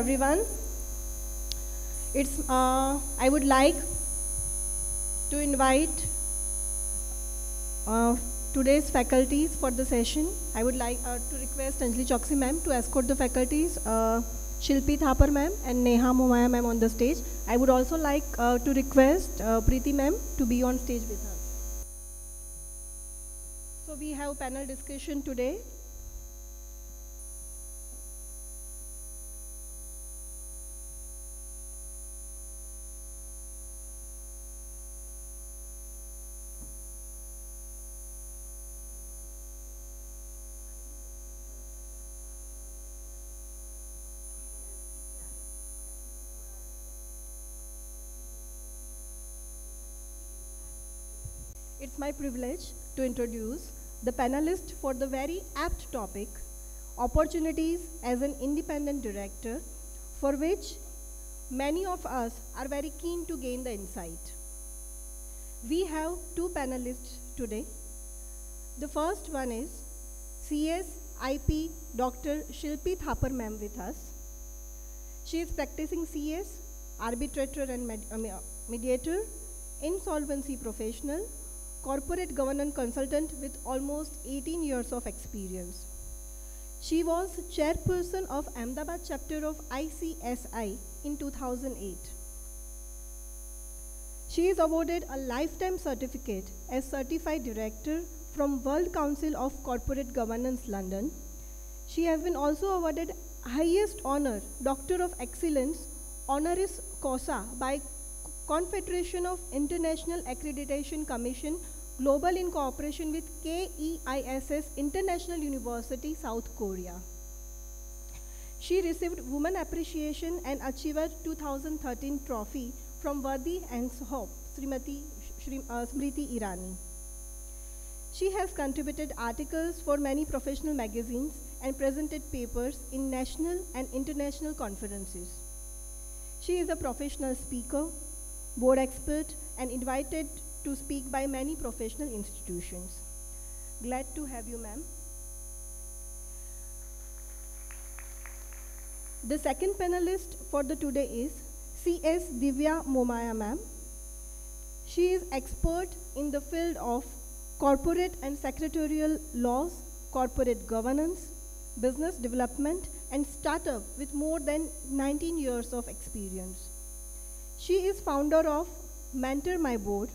everyone. It's, uh, I would like to invite uh, today's faculties for the session. I would like uh, to request Anjali Choksi ma'am to escort the faculties, uh, Shilpi Thapar ma'am and Neha Momaya ma'am on the stage. I would also like uh, to request uh, Preeti ma'am to be on stage with us. So we have panel discussion today. It's my privilege to introduce the panelist for the very apt topic Opportunities as an Independent Director, for which many of us are very keen to gain the insight. We have two panelists today. The first one is CS IP Dr. Shilpi Thapar ma'am with us. She is practicing CS, arbitrator and med- uh, uh, mediator, insolvency professional, corporate governance consultant with almost 18 years of experience. She was chairperson of Ahmedabad chapter of ICSI in 2008. She is awarded a lifetime certificate as certified director from World Council of Corporate Governance London. She has been also awarded highest honor Doctor of Excellence honoris causa by Confederation of International Accreditation Commission Global in cooperation with KEISS International University, South Korea. She received Women Appreciation and Achiever 2013 trophy from Worthy and Hope, Srimati Shri, uh, Smriti Irani. She has contributed articles for many professional magazines and presented papers in national and international conferences. She is a professional speaker, board expert, and invited to speak by many professional institutions. Glad to have you, ma'am. The second panelist for the today is C.S. Divya Momaya, ma'am. She is expert in the field of corporate and secretarial laws, corporate governance, business development, and startup with more than 19 years of experience. She is founder of Mentor My Board,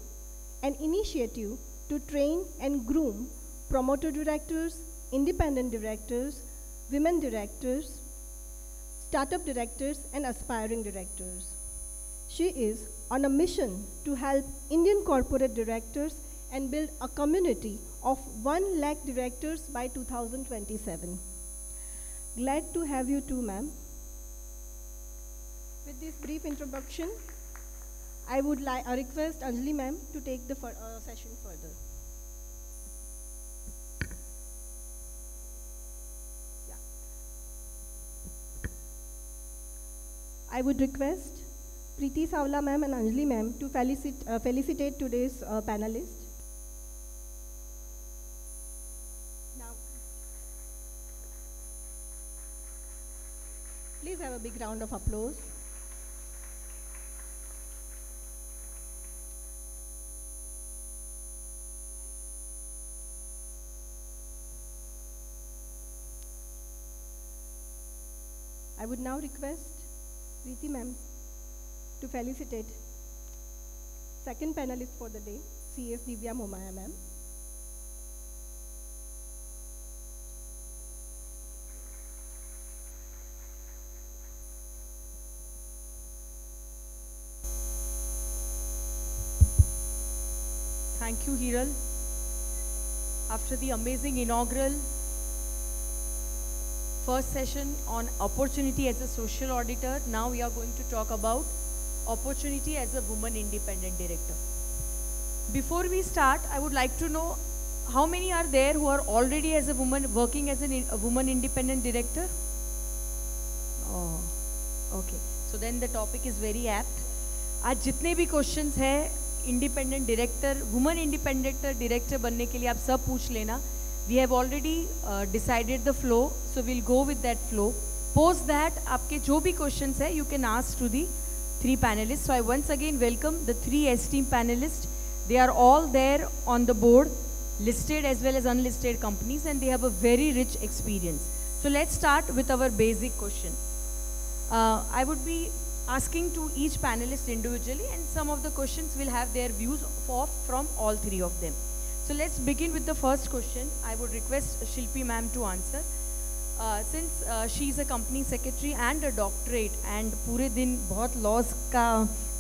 an initiative to train and groom promoter directors, independent directors, women directors, startup directors, and aspiring directors. She is on a mission to help Indian corporate directors and build a community of 1 lakh directors by 2027. Glad to have you too, ma'am. With this brief introduction, I would like uh, request Anjali ma'am to take the uh, session further. Yeah. I would request Preeti Savla ma'am and Anjali ma'am to felicit- uh, felicitate today's uh, panelists. Now, please have a big round of applause. I would now request Preeti ma'am to felicitate second panelist for the day, CS Divya Momaya ma'am. Thank you, Hiral. After the amazing inaugural first session on opportunity as a social auditor, now we are going to talk about opportunity as a woman independent director. Before we start, I would like to know how many are there who are already as a woman working as an, in- a woman independent director? Oh, okay. So then the topic is very apt. आज जितने भी questions है independent director women independent director बनने के लिए आप सब पूछ लेना we have already uh, decided the flow so we'll go with that flow. Post that aapke jo bhi questions hai you can ask to the three panelists. So i once again welcome the three esteemed panelists. They are all there on the board listed as well as unlisted companies and they have a very rich experience. So let's start with our basic question. Uh, i would be asking to each panelist individually and some of the questions will have their views of, from all three of them. So let's begin with the first question. I would request Shilpi ma'am to answer. Uh, since uh, she is a company secretary and a doctorate and पूरे दिन बहुत laws का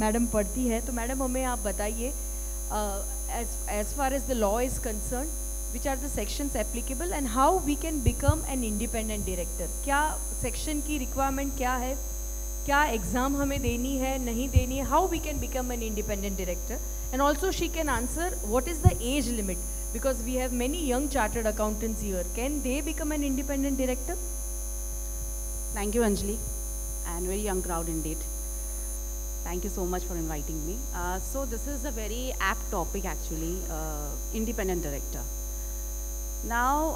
madam पढ़ती है तो madam हमें आप बताइए uh, as as far as the law is concerned which are the sections applicable and how we can become an independent director क्या section की requirement क्या है क्या एग्ज़ाम हमें देनी है, नहीं देनी है? How we can become an independent director and also she can answer what is the age limit because we have many young chartered accountants your can they become an independent director thank you Anjali and very young crowd in date thank you so much for inviting me so this is a very apt topic actually independent director now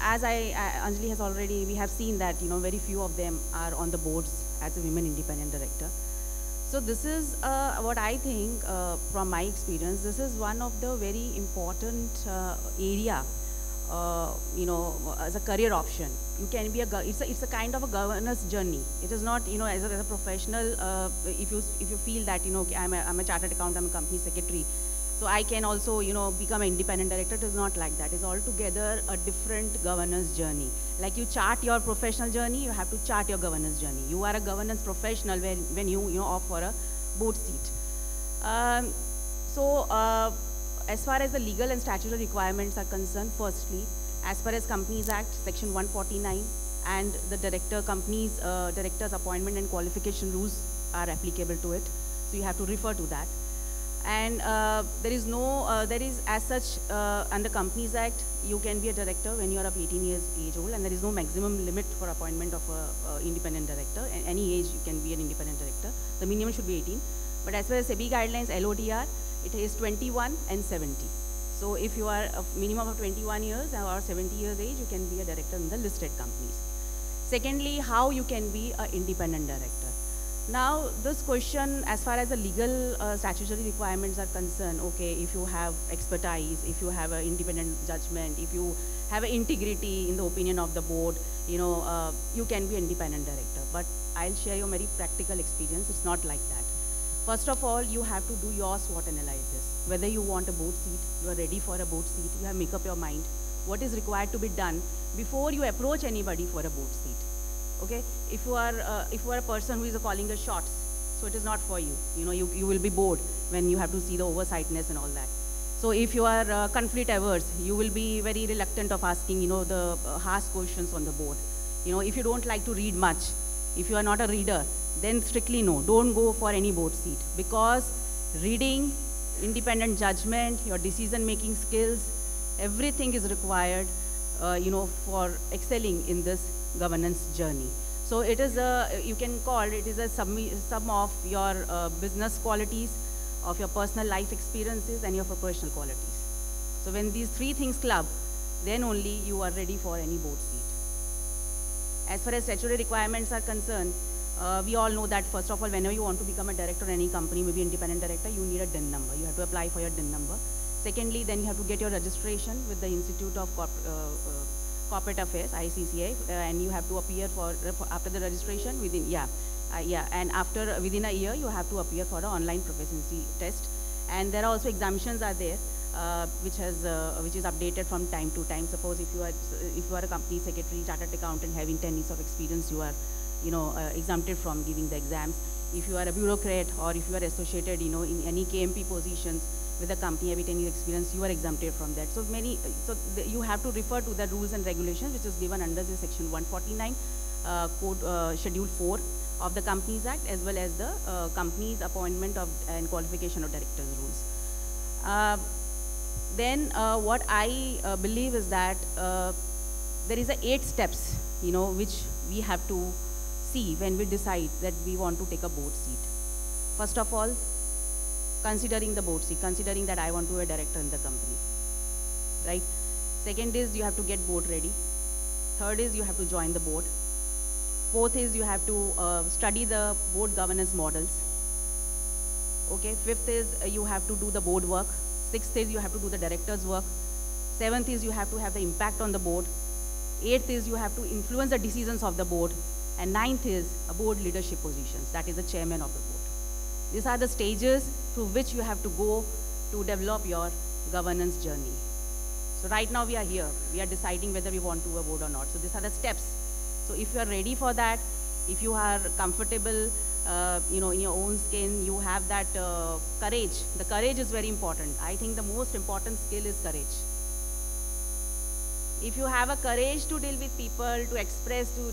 as I, Anjali has already, we have seen that, you know, very few of them are on the boards as a women independent director. So this is uh, what I think uh, from my experience, this is one of the very important uh, area, uh, you know, as a career option. You can be a, it's a, it's a kind of a governance journey. It is not, you know, as a, as a professional, uh, if you if you feel that, you know, I'm a, I'm a chartered accountant, I'm a company secretary, so I can also, you know, become an independent director. It is not like that. It's altogether a different governance journey. Like you chart your professional journey, you have to chart your governance journey. You are a governance professional when, when you, you know, opt for a board seat. Um, so uh, as far as the legal and statutory requirements are concerned, firstly, as far as Companies Act, Section 149, and the director companies, uh, director's appointment and qualification rules are applicable to it. So you have to refer to that and uh, there is no, uh, there is as such uh, under Companies Act, you can be a director when you are of 18 years age old and there is no maximum limit for appointment of an independent director. Any age you can be an independent director. The minimum should be 18. But as far as SEBI guidelines, LODR, it is 21 and 70. So if you are a minimum of 21 years or 70 years age, you can be a director in the listed companies. Secondly, how you can be an independent director. Now, this question, as far as the legal uh, statutory requirements are concerned, okay, if you have expertise, if you have an independent judgment, if you have an integrity in the opinion of the board, you know, uh, you can be independent director. But I'll share your very practical experience. It's not like that. First of all, you have to do your SWOT analysis. Whether you want a board seat, you are ready for a board seat, you have make up your mind. What is required to be done before you approach anybody for a board seat okay? If you are uh, if you are a person who is calling the shots so it is not for you. You know you, you will be bored when you have to see the oversightness and all that. So if you are uh, conflict averse you will be very reluctant of asking you know the uh, harsh questions on the board. You know if you don't like to read much if you are not a reader then strictly no. Don't go for any board seat because reading independent judgment your decision making skills everything is required uh, you know for excelling in this governance journey. So it is a, you can call it is a sum, sum of your uh, business qualities, of your personal life experiences and your professional qualities. So when these three things club, then only you are ready for any board seat. As far as statutory requirements are concerned, uh, we all know that first of all, whenever you want to become a director in any company, maybe independent director, you need a DIN number. You have to apply for your DIN number. Secondly, then you have to get your registration with the Institute of Corp uh, uh Corporate Affairs, ICCI, uh, and you have to appear for, for, after the registration within, yeah, uh, yeah, and after, within a year, you have to appear for an online proficiency test. And there are also exemptions are there, uh, which has, uh, which is updated from time to time. Suppose if you are, if you are a company secretary, chartered accountant, having 10 years of experience, you are, you know, uh, exempted from giving the exams. If you are a bureaucrat or if you are associated, you know, in any KMP positions, with a company having 10 years experience, you are exempted from that. So many, so you have to refer to the rules and regulations which is given under the section 149 uh, code uh, schedule 4 of the Companies Act as well as the uh, company's appointment of and qualification of directors rules. Uh, then uh, what I uh, believe is that there is a eight steps, you know, which we have to see when we decide that we want to take a board seat. First of all, considering the board seat, considering that I want to be a director in the company, right? Second is you have to get board ready. Third is you have to join the board. Fourth is you have to uh, study the board governance models. Okay. Fifth is uh, you have to do the board work. Sixth is you have to do the director's work. Seventh is you have to have the impact on the board. Eighth is you have to influence the decisions of the board. And ninth is a board leadership positions. That is the chairman of the board. These are the stages through which you have to go to develop your governance journey. So right now we are here. We are deciding whether we want to a board or not. So these are the steps. So if you are ready for that, if you are comfortable, uh, you know, in your own skin, you have that uh, courage. The courage is very important. I think the most important skill is courage. If you have a courage to deal with people, to express, to,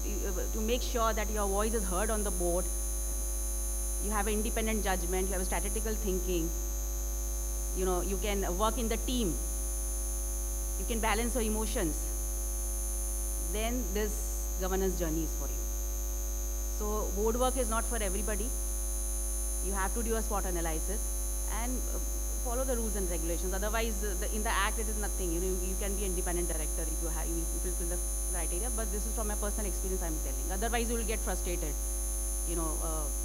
to make sure that your voice is heard on the board, you have independent judgment, you have a statistical thinking, you know, you can work in the team, you can balance your emotions, then this governance journey is for you. So board work is not for everybody. You have to do a SWOT analysis and uh, follow the rules and regulations. Otherwise, uh, the, in the act, it is nothing. You know, you, you can be independent director if you have you fulfill the criteria. But this is from my personal experience. I'm telling. Otherwise, you will get frustrated. You know. Uh,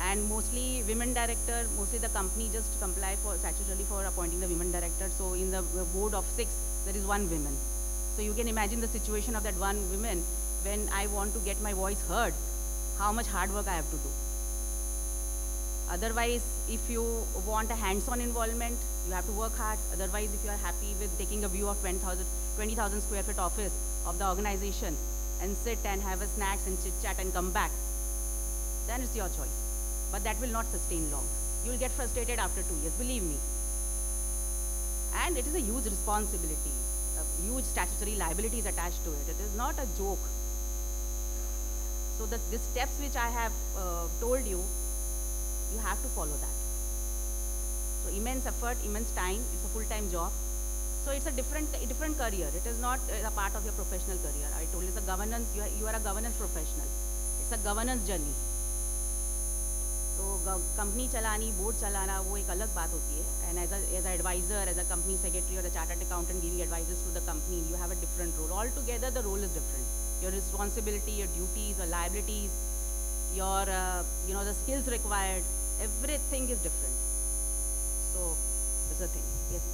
and mostly women director, mostly the company just comply for statutorily for appointing the women director. So in the board of six, there is one woman. So you can imagine the situation of that one woman when I want to get my voice heard, how much hard work I have to do. Otherwise, if you want a hands-on involvement, you have to work hard. Otherwise, if you are happy with taking a view of 20,000 20, square foot office of the organization and sit and have a snacks and chit chat and come back, then it's your choice but that will not sustain long. You will get frustrated after two years, believe me. And it is a huge responsibility, a huge statutory liabilities attached to it. It is not a joke. So the, the steps which I have uh, told you, you have to follow that. So immense effort, immense time, it's a full-time job. So it's a different, a different career. It is not a part of your professional career. I told you it's a governance, you are, you are a governance professional. It's a governance journey. Company चलानी board चलाना वो एक अलग बात होती है। And as as adviser as a company secretary और a chartered accountant giving advisers to the company you have a different role all together the role is different your responsibility your duties और liabilities uh, you know the skills required everything is different. So it's a thing. Yes.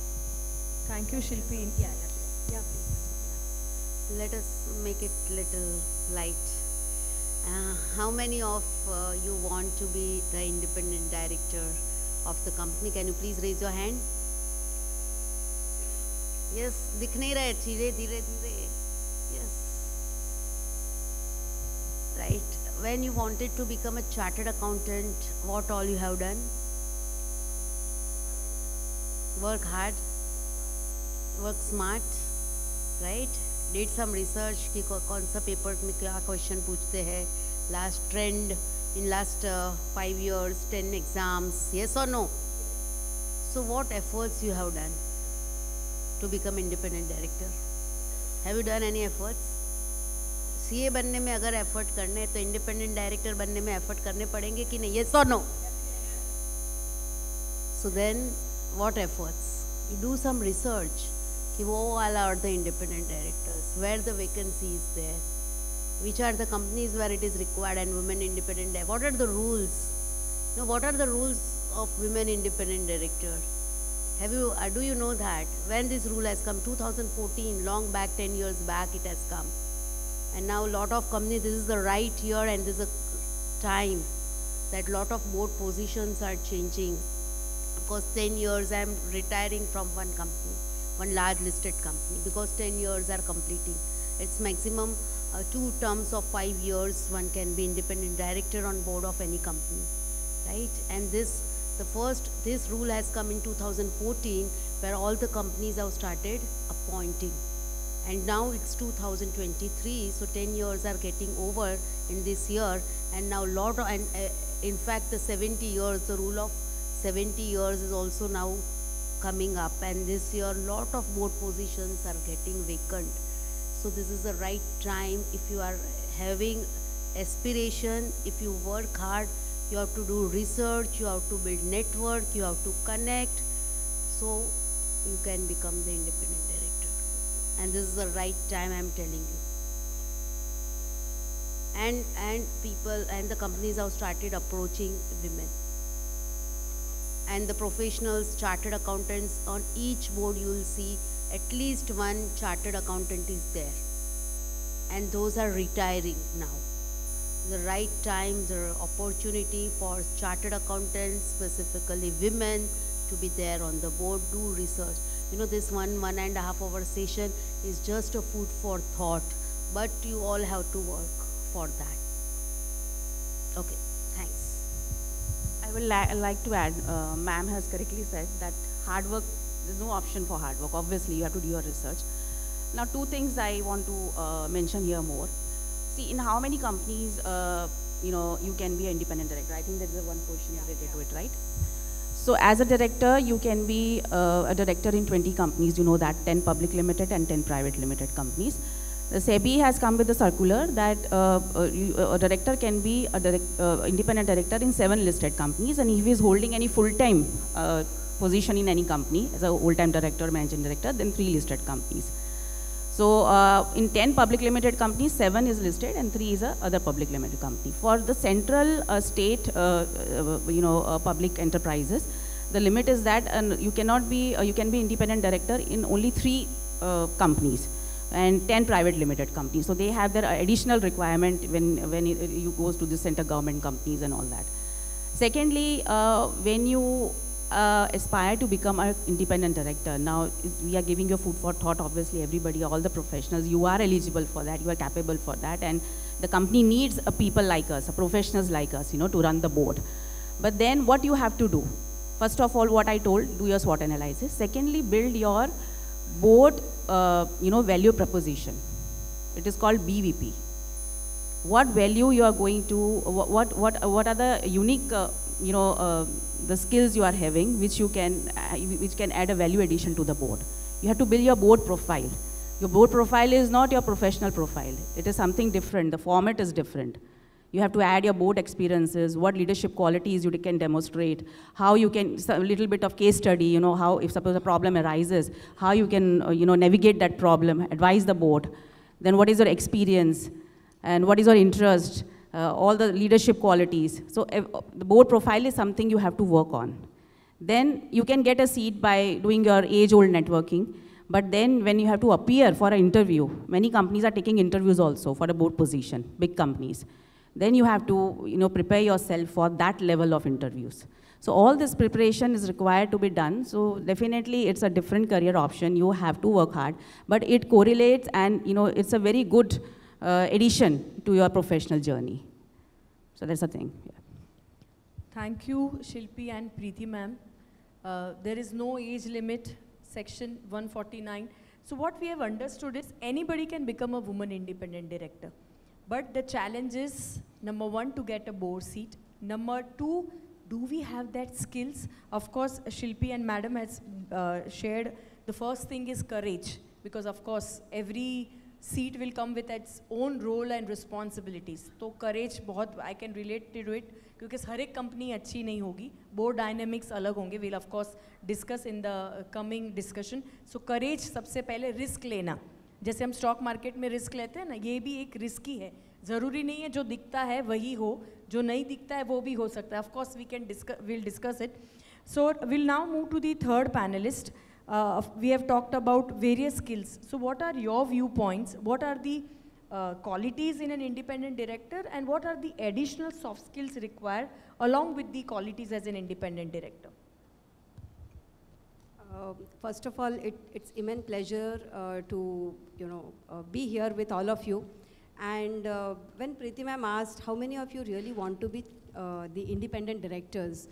Thank you shilpi. Yeah yeah, yeah please. Let us make it little light. uh, how many of uh, you want to be the independent director of the company? Can you please raise your hand? Yes, दिख नहीं रहे धीरे धीरे धीरे yes right when you wanted to become a chartered accountant what all you have done work hard work smart right Did some research कि कौन सा paper में क्या क्वेश्चन पूछते हैं? Last trend in last five years ten exams yes और no so what efforts you have done to become independent director have you done any efforts CA बनने में अगर एफर्ट करने हैं तो इंडिपेंडेंट डायरेक्टर बनने में एफर्ट करने पड़ेंगे कि नहीं? येस और no so then what efforts you do some research all are the independent directors, where the vacancy is there, which are the companies where it is required and women independent, what are the rules? Know, what are the rules of women independent director? Have you, uh, do you know that when this rule has come, 2014, long back, 10 years back it has come. And now a lot of companies, this is the right year and this is a time that lot of board positions are changing. Because 10 years I'm retiring from one company one large listed company because 10 years are completing. It's maximum uh, two terms of five years one can be independent director on board of any company, right? And this, the first, this rule has come in 2014 where all the companies have started appointing. And now it's 2023, so 10 years are getting over in this year. And now lot of, and uh, in fact the 70 years, the rule of 70 years is also now coming up and this year lot of board positions are getting vacant. So this is the right time if you are having aspiration, if you work hard, you have to do research, you have to build network, you have to connect. So you can become the independent director. And this is the right time I'm telling you. and and people and the companies have started approaching women and the professionals chartered accountants on each board you will see at least one chartered accountant is there. And those are retiring now. The right time the opportunity for chartered accountants specifically women to be there on the board do research. You know this one one and a half hour session is just a food for thought but you all have to work for that okay thanks I will li- like to add, uh, ma'am has correctly said that hard work, there's no option for hard work. Obviously, you have to do your research. Now, two things I want to uh, mention here more. See, in how many companies, uh, you know, you can be an independent director? I think there is a one question related to it, right? So, as a director, you can be uh, a director in 20 companies. You know that 10 public limited and 10 private limited companies. The SEBI has come with a circular that uh, uh, you, a director can be a direct, uh, independent director in seven listed companies, and if he is holding any full-time uh, position in any company as a full-time director, managing director, then three listed companies. So uh, in 10 public limited companies, seven is listed and three is a other public limited company. For the central uh, state, uh, uh, you know, uh, public enterprises, the limit is that uh, you cannot be, uh, you can be independent director in only three uh, companies and 10 private limited companies. So they have their additional requirement when, when it, you goes to the center government companies and all that. Secondly, uh, when you uh, aspire to become an independent director, now we are giving you food for thought, obviously everybody, all the professionals, you are eligible for that, you are capable for that and the company needs a people like us, a professionals like us, you know, to run the board. But then what you have to do? First of all, what I told, do your SWOT analysis. Secondly, build your board, uh, you know, value proposition. It is called BVP. What value you are going to, what, what, what, are the unique, uh, you know, uh, the skills you are having, which you can, uh, which can add a value addition to the board. You have to build your board profile. Your board profile is not your professional profile. It is something different. The format is different. You have to add your board experiences, what leadership qualities you can demonstrate, how you can, a little bit of case study, you know, how if suppose a problem arises, how you can, uh, you know, navigate that problem, advise the board. Then what is your experience and what is your interest, uh, all the leadership qualities. So ev- the board profile is something you have to work on. Then you can get a seat by doing your age-old networking. But then when you have to appear for an interview, many companies are taking interviews also for a board position, big companies. Then you have to, you know, prepare yourself for that level of interviews. So all this preparation is required to be done. So definitely it's a different career option. You have to work hard, but it correlates and, you know, it's a very good uh, addition to your professional journey. So that's the thing. Yeah. Thank you, Shilpi and Preeti ma'am. Uh, there is no age limit, section 149. So what we have understood is anybody can become a woman independent director. But the challenge is, number one, to get a board seat. Number two, do we have that skills? Of course, Shilpi and madam has uh, shared, the first thing is courage. Because of course, every seat will come with its own role and responsibilities. तो courage बहुत I can relate to it क्योंकि हर एक company अच्छी नहीं होगी board dynamics अलग होंगे will of course discuss in the coming discussion so courage सबसे पहले रिस्क लेना जैसे हम स्टॉक मार्केट में रिस्क लेते हैं ना, ये भी एक रिस्क ही है। ज़रूरी नहीं है जो दिखता है वही हो, जो नहीं दिखता है वो भी हो सकता है। Of course we can disc will discuss it so will now move to the third panelist we have talked about various skills so what are your view points what are the qualities in an independent director and what are the additional soft skills required along with the qualities as an independent director Uh, First of all, it, it's immense pleasure uh, to, you know, uh, be here with all of you. And uh, when Preeti ma'am asked, how many of you really want to be uh, the independent directors?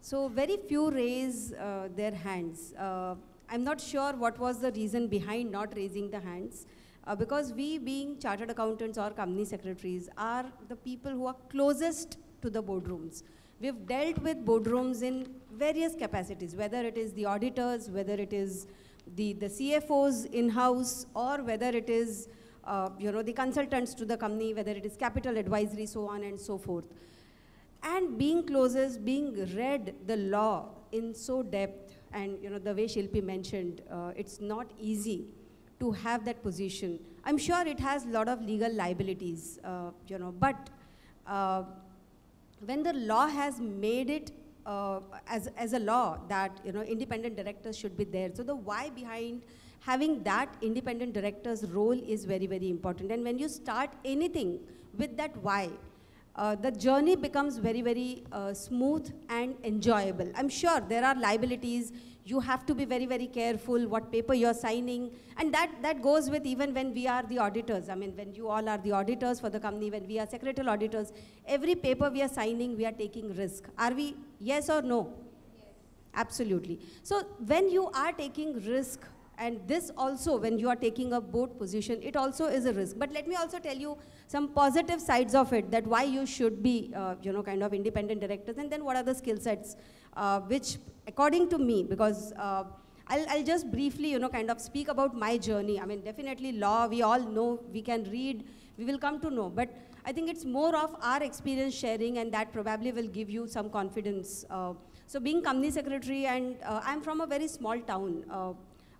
So very few raise uh, their hands. I'm not sure what was the reason behind not raising the hands. Because we being chartered accountants or company secretaries are the people who are closest to the boardrooms. We've dealt with boardrooms in various capacities, whether it is the auditors, whether it is the, the CFOs in-house, or whether it is, uh, you know, the consultants to the company, whether it is capital advisory, so on and so forth. And being closest, being read the law in so depth, and you know, the way Shilpi mentioned, uh, it's not easy to have that position. I'm sure it has a lot of legal liabilities, uh, you know, but uh, when the law has made it uh, as, as a law that, you know, independent directors should be there. So the why behind having that independent director's role is very, very important. And when you start anything with that why, uh, the journey becomes very, very uh, smooth and enjoyable. I'm sure there are liabilities. You have to be very, very careful what paper you're signing. And that, that goes with even when we are the auditors. I mean, when you all are the auditors for the company, when we are secretarial auditors, every paper we are signing, we are taking risk. Are we yes or no? Yes. Absolutely. So when you are taking risk and this also, when you are taking a board position, it also is a risk. But let me also tell you some positive sides of it, that why you should be, uh, you know, kind of independent directors, and then what are the skill sets, which, according to me, because uh, I'll, I'll just briefly, you know, kind of speak about my journey. I mean, definitely law, we all know, we can read, we will come to know. But I think it's more of our experience sharing, and that probably will give you some confidence. Uh, so being company secretary, and uh, I'm from a very small town, uh,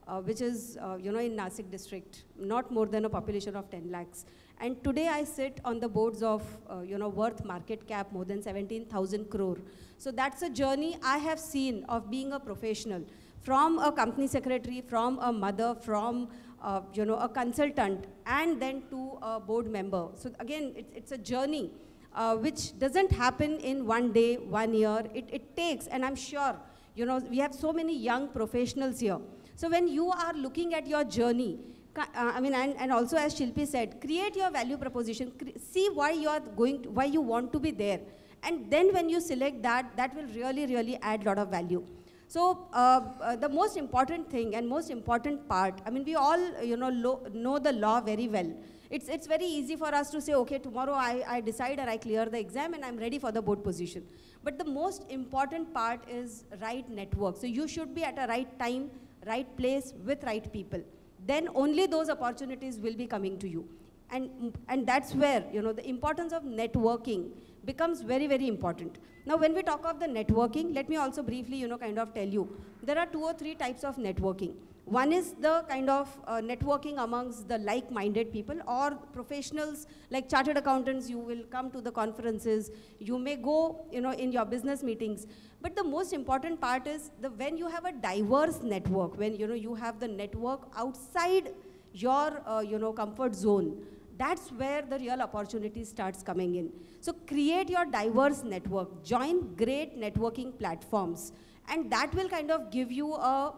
uh, which is, uh, you know, in Nasik district, not more than a population of 10 lakhs. And today I sit on the boards of, uh, you know, worth market cap more than 17,000 crore. So that's a journey I have seen of being a professional. From a company secretary, from a mother, from, uh, you know, a consultant, and then to a board member. So again, it, it's a journey uh, which doesn't happen in one day, one year. It, it takes, and I'm sure, you know, we have so many young professionals here. So when you are looking at your journey, uh, I mean, and, and also as Shilpi said, create your value proposition, see why you are going, to, why you want to be there. And then when you select that, that will really, really add a lot of value. So uh, uh, the most important thing and most important part, I mean, we all, you know, know the law very well. It's, it's very easy for us to say, okay, tomorrow I, I decide or I clear the exam and I'm ready for the board position. But the most important part is right network. So you should be at a right time, right place with right people. Then only those opportunities will be coming to you. And, and that's where, you know, the importance of networking becomes very, very important. Now, when we talk of the networking, let me also briefly, you know, kind of tell you, there are two or three types of networking. One is the kind of uh, networking amongst the like-minded people or professionals like chartered accountants, you will come to the conferences, you may go, you know, in your business meetings. But the most important part is the when you have a diverse network, when, you know, you have the network outside your, uh, you know, comfort zone, that's where the real opportunity starts coming in. So create your diverse network, join great networking platforms, and that will kind of give you a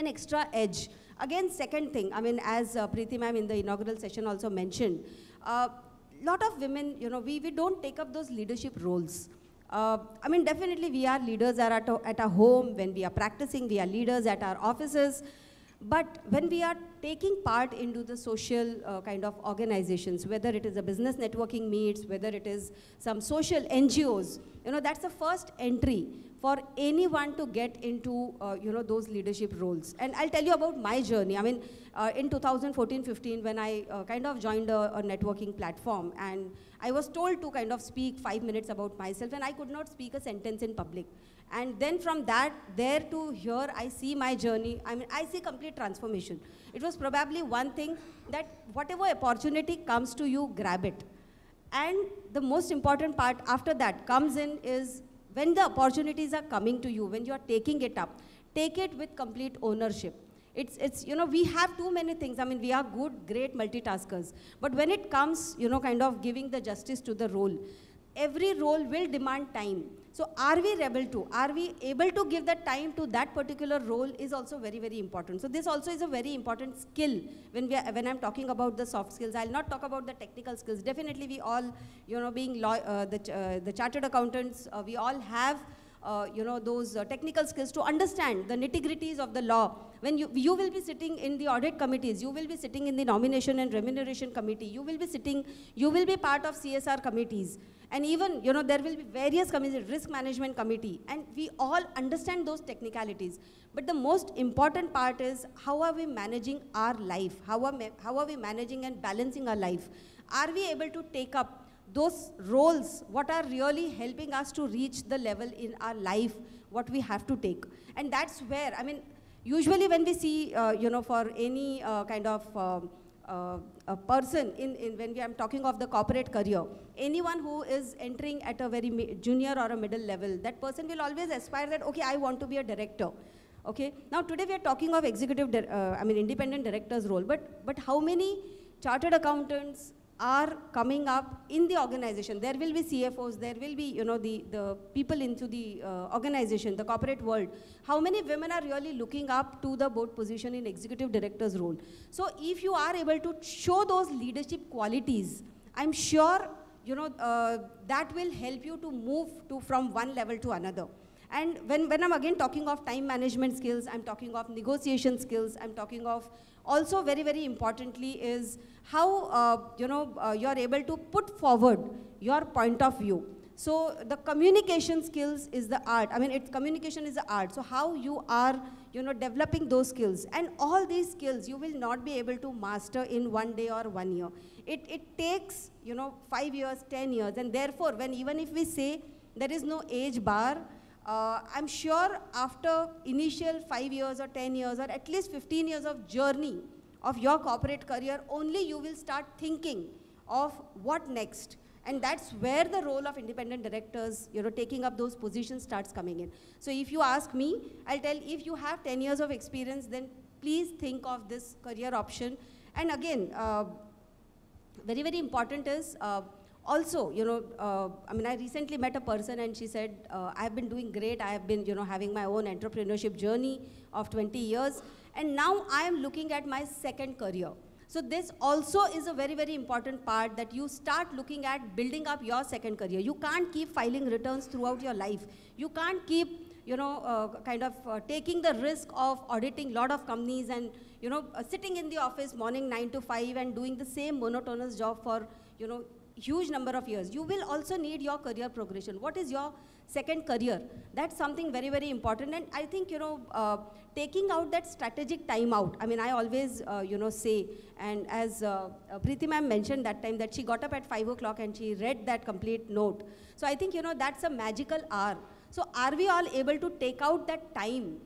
an extra edge. Again, second thing, I mean, as uh, Preeti ma'am in the inaugural session also mentioned, a uh, lot of women, you know, we, we don't take up those leadership roles. Uh, I mean, definitely we are leaders at, our, at our home, when we are practicing, we are leaders at our offices. But when we are taking part into the social uh, kind of organizations, whether it is a business networking meets, whether it is some social NGOs, you know, that's the first entry for anyone to get into, uh, you know, those leadership roles. And I'll tell you about my journey. I mean, uh, in 2014-15, when I uh, kind of joined a, a, networking platform, and I was told to kind of speak five minutes about myself, and I could not speak a sentence in public. And then from that, there to here, I see my journey. I mean, I see complete transformation. It was probably one thing that whatever opportunity comes to you, grab it. And the most important part after that comes in is when the opportunities are coming to you, when you are taking it up, take it with complete ownership. It's, it's, you know, we have too many things. I mean, we are good, great multitaskers. But when it comes, you know, kind of giving the justice to the role, every role will demand time. So are we able to? Are we able to give that time to that particular role is also very, very important. So this also is a very important skill when, we are, when I'm talking about the soft skills. I'll not talk about the technical skills. Definitely we all, you know, being law, uh, the, uh, the chartered accountants, uh, we all have uh, you know, those uh, technical skills to understand the nitty-gritties of the law. When you, you will be sitting in the audit committees, you will be sitting in the nomination and remuneration committee, you will be sitting, you will be part of CSR committees. And even, you know, there will be various committees, risk management committee, and we all understand those technicalities. But the most important part is how are we managing our life? How are, how are we managing and balancing our life? Are we able to take up those roles, what are really helping us to reach the level in our life, what we have to take? And that's where, I mean, usually when we see, uh, you know, for any uh, kind of uh, uh, a person in, in when we, I'm talking of the corporate career, anyone who is entering at a very junior or a middle level, that person will always aspire that, okay, I want to be a director. Okay. Now today we are talking of executive, uh, I mean independent director's role, but, but how many chartered accountants, are coming up in the organization. There will be CFOs, there will be, you know, the, the people into the uh, organization, the corporate world. How many women are really looking up to the board position in executive director's role? So if you are able to show those leadership qualities, I'm sure, you know, uh, that will help you to move to from one level to another. And when, when I'm again talking of time management skills, I'm talking of negotiation skills, I'm talking of also very, very importantly is how, uh, you know, uh, you're able to put forward your point of view. So the communication skills is the art. I mean, it's communication is the art. So how you are, you know, developing those skills. And all these skills you will not be able to master in one day or one year. It, it takes, you know, five years, 10 years. And therefore, when even if we say there is no age bar, uh, I'm sure after initial five years or 10 years or at least 15 years of journey of your corporate career, only you will start thinking of what next. And that's where the role of independent directors, you know, taking up those positions starts coming in. So if you ask me, I'll tell if you have 10 years of experience, then please think of this career option. And again, uh, very, very important is uh, also, you know, uh, I mean, I recently met a person and she said, uh, I've been doing great. I have been, you know, having my own entrepreneurship journey of 20 years. And now I am looking at my second career. So this also is a very, very important part that you start looking at building up your second career. You can't keep filing returns throughout your life. You can't keep, you know, uh, kind of uh, taking the risk of auditing a lot of companies and, you know, uh, sitting in the office morning 9 to 5 and doing the same monotonous job for, you know, huge number of years. You will also need your career progression. What is your second career? That's something very, very important. And I think, you know, uh, taking out that strategic time out. I mean, I always, uh, you know, say, and as uh, uh Preeti ma'am mentioned that time that she got up at 5 o'clock and she read that complete note. So I think, you know, that's a magical hour. So are we all able to take out that time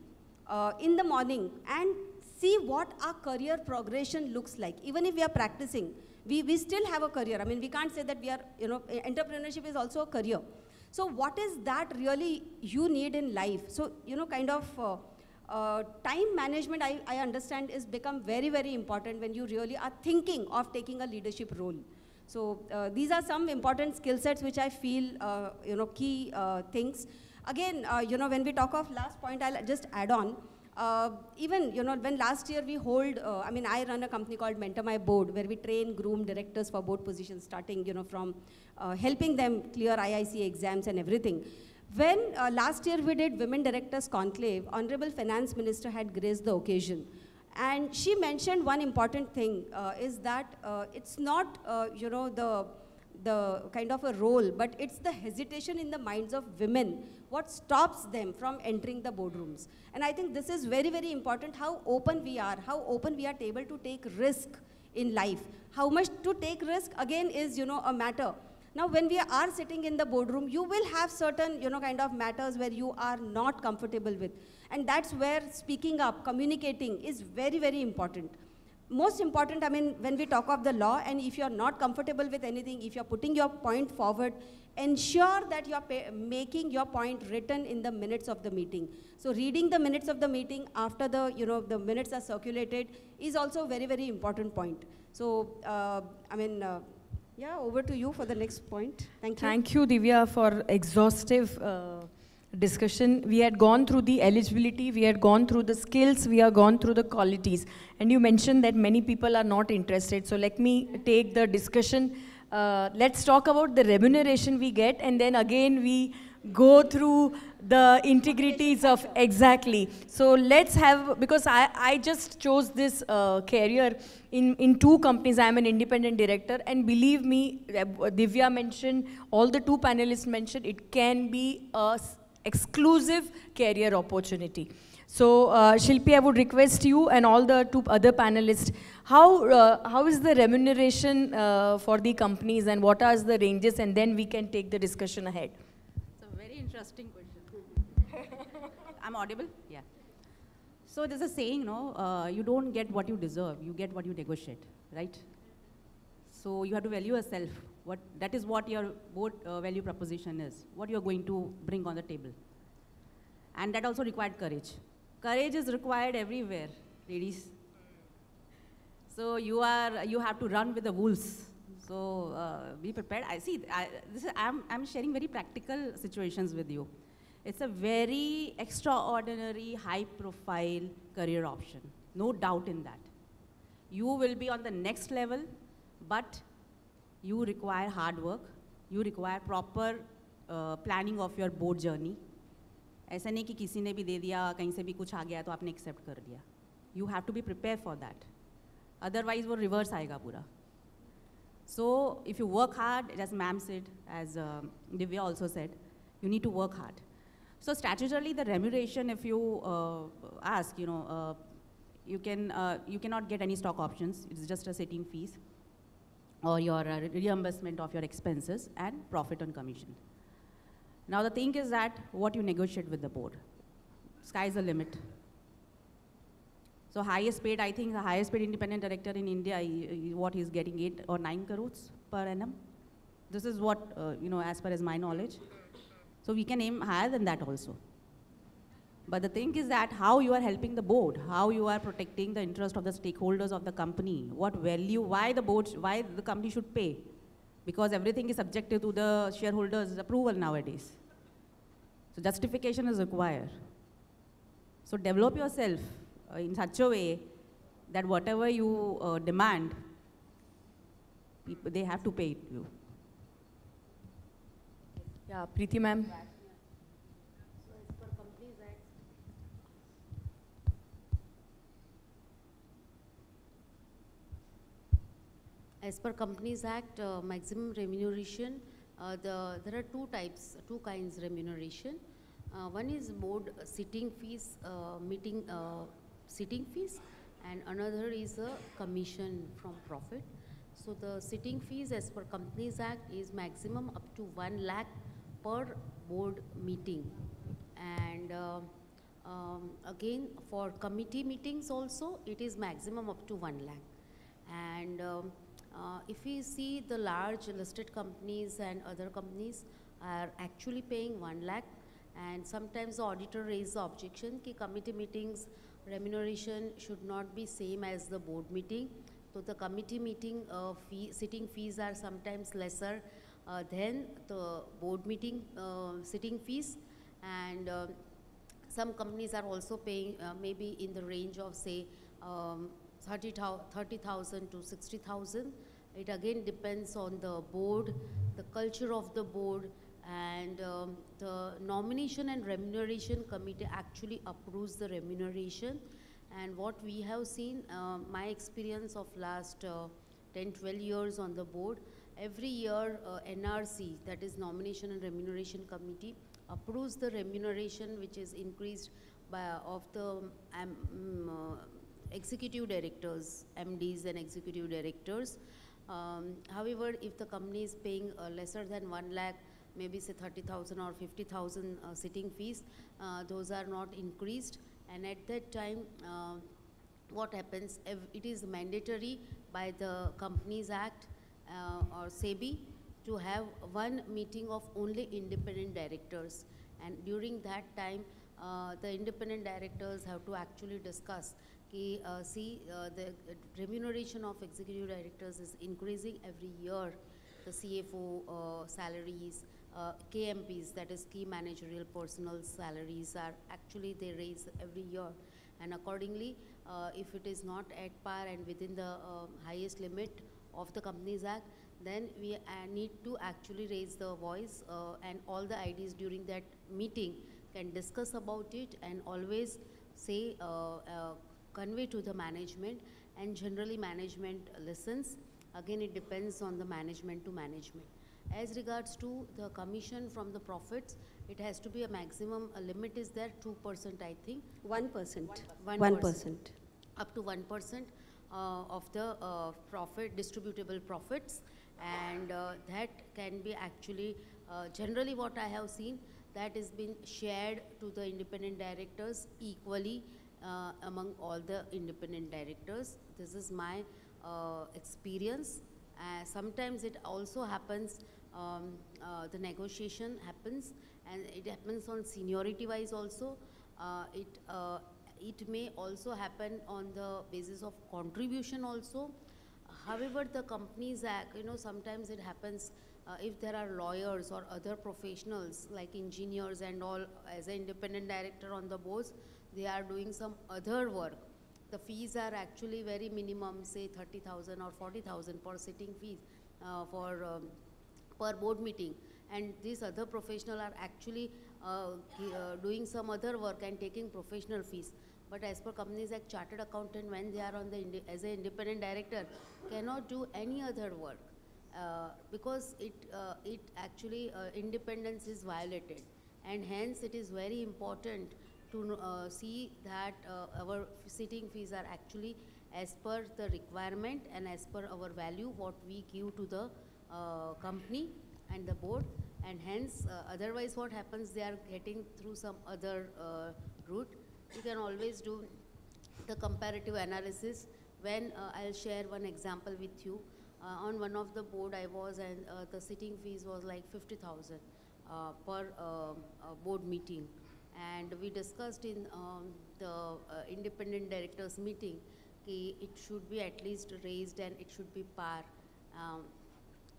uh, in the morning and see what our career progression looks like, even if we are practicing? We, we still have a career. I mean, we can't say that we are, you know, entrepreneurship is also a career. So what is that really you need in life? So, you know, kind of uh, uh, time management, I, I understand, is become very, very important when you really are thinking of taking a leadership role. So uh, these are some important skill sets which I feel, uh, you know, key uh, things. Again, uh, you know, when we talk of last point, I'll just add on. Uh, even, you know, when last year we hold, uh, I mean, I run a company called Mentor My Board, where we train, groom directors for board positions, starting, you know, from uh, helping them clear IIC exams and everything. When uh, last year we did Women Directors Conclave, Honorable Finance Minister had graced the occasion. And she mentioned one important thing uh, is that uh, it's not, you know, the the kind of a role, but it's the hesitation in the minds of women what stops them from entering the boardrooms. And I think this is very, very important how open we are, how open we are able to take risk in life. How much to take risk, again, is, you know, a matter. Now, when we are sitting in the boardroom, you will have certain, you know, kind of matters where you are not comfortable with. And that's where speaking up, communicating is very, very important most important, I mean, when we talk of the law, and if you're not comfortable with anything, if you're putting your point forward, ensure that you're making your point written in the minutes of the meeting. So reading the minutes of the meeting after the, you know, the minutes are circulated is also very, very important point. So, uh, I mean, uh, yeah, over to you for the next point. Thank you. Thank you, Divya, for exhaustive uh, discussion. We had gone through the eligibility, we had gone through the skills, we have gone through the qualities. And you mentioned that many people are not interested. So let me take the discussion. Uh, let's talk about the remuneration we get and then again we go through the integrities of exactly. So let's have, because I, I just chose this uh, career in, in two companies. I'm an independent director and believe me, Divya mentioned, all the two panelists mentioned, it can be a exclusive career opportunity. So uh, Shilpi, I would request you and all the two other panelists, how, uh, how is the remuneration uh, for the companies and what are the ranges and then we can take the discussion ahead. It's a very interesting question. I'm audible? Yeah. So there's a saying, no, uh, you don't get what you deserve, you get what you negotiate, right? So you have to value yourself. What, that is what your uh, value proposition is, what you're going to bring on the table. And that also required courage. Courage is required everywhere, ladies. So you are, you have to run with the wolves. So uh, be prepared. I see, I, this is, I'm, I'm sharing very practical situations with you. It's a very extraordinary, high profile career option. No doubt in that. You will be on the next level, but you require hard work. You require proper uh, planning of your board journey. ऐसा नहीं कि किसी ने भी दे दिया कहीं से भी कुछ आ गया तो आपने एक्सेप्ट कर लिया you have to be prepare for that otherwise वो रिवर्स आएगा पूरा so if you work hard as ma'am said as Divya also said you need to work hard. So statutorily, the remuneration, if you uh, ask, you know, uh, you can uh, you cannot get any stock options. It's just a sitting fees, or your uh, reimbursement of your expenses and profit on commission. Now the thing is that what you negotiate with the board. Sky's the limit. So highest paid, I think the highest paid independent director in India, what he's getting eight or nine crores per annum. This is what, uh, you know, as far as my knowledge. So we can aim higher than that also. But the thing is that how you are helping the board, how you are protecting the interest of the stakeholders of the company, what value, why the board, why the company should pay. Because everything is subjected to the shareholders' approval nowadays. So justification is required. So develop yourself uh, in such a way that whatever you uh, demand, people, they have to pay it you. Yeah, Preeti ma'am. As per Companies Act, uh, maximum remuneration, uh, the, there are two types, two kinds remuneration. Uh, one is board sitting fees, uh, meeting uh, sitting fees, and another is a commission from profit. So the sitting fees as per Companies Act is maximum up to 1 lakh per board meeting. And uh, um, again, for committee meetings also, it is maximum up to 1 lakh. And um, uh, if we see the large listed companies and other companies are actually paying 1 lakh, and sometimes the auditor raises the objection कि committee meetings remuneration should not be same as the board meeting. So the committee meeting uh, fee, sitting fees are sometimes lesser uh, than the board meeting uh, sitting fees, and um, some companies are also paying uh, maybe in the range of say um, 30,000 to 60,000. It again depends on the board, the culture of the board, and um, the nomination and remuneration committee actually approves the remuneration. And what we have seen, uh, my experience of last uh, 10, 12 years on the board, every year uh, NRC, that is Nomination and Remuneration Committee, approves the remuneration which is increased by, of the um, uh, executive directors, MDs and executive directors. Um, however, if the company is paying uh, lesser than 1 lakh, maybe say 30,000 or 50,000 uh, sitting fees, uh, those are not increased. And at that time, uh, what happens, ev- it is mandatory by the Companies Act uh, or SEBI to have one meeting of only independent directors. And during that time, uh, the independent directors have to actually discuss कि see uh, the remuneration of executive directors is increasing every year. The CFO uh, salaries, uh, KMPs, that is key managerial personnel salaries are actually they raise every year. And accordingly, uh, if it is not at par and within the highest limit of the Companies Act, then we need to actually raise the voice and all the IDs during that meeting can discuss about it and always say, convey to the management and generally management listens. Again, it depends on the management to management. As regards to the commission from the profits, it has to be a maximum, a limit is there, 2% I think, One percent. One One percent. percent. up to 1% uh, of the uh, profit, distributable profits. And uh, that can be actually, uh, generally what I have seen, that is been shared to the independent directors equally uh, among all the independent directors. This is my uh, experience. Uh, sometimes it also happens, um, uh, the negotiation happens and it happens on seniority wise also. Uh, it, uh, it may also happen on the basis of contribution also. However, the companies act, you know, sometimes it happens uh, if there are lawyers or other professionals like engineers and all as an independent director on the boards, they are doing some other work. The fees are actually very minimum, say 30,000 or 40,000 per sitting fees uh, for um, per board meeting. And these other professional are actually uh, uh, doing some other work and taking professional fees. But as per Companies Act, chartered accountant, when they are on the, as an independent director, cannot do any other work uh, because it, uh, it actually, uh, independence is violated. And hence, it is very important to uh, see that uh, our sitting fees are actually as per the requirement and as per our value, what we give to the uh, company and the board. And hence, uh, otherwise what happens, they are getting through some other uh, route. You can always do the comparative analysis when uh, I'll share one example with you. On one of the board I was and the sitting fees was like 50,000 uh, per board meeting. And we discussed in um, the uh, independent directors meeting कि it should be at least raised and it should be par. Um,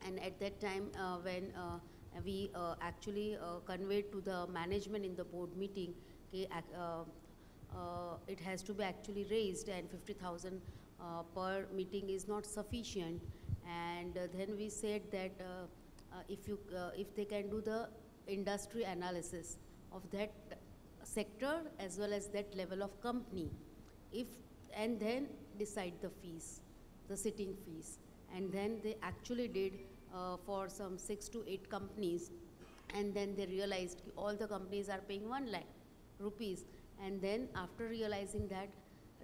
and at that time, uh, when uh, we uh, actually uh, conveyed to the management in the board meeting, ac- uh, it has to be actually raised and 50,000 uh, per meeting is not sufficient. And then we said that if you, if they can do the industry analysis of that sector as well as that level of company, if, and then decide the fees, the sitting fees. And then they actually did uh, for some six to eight companies. And then they realized all the companies are paying one lakh rupees. And then after realizing that,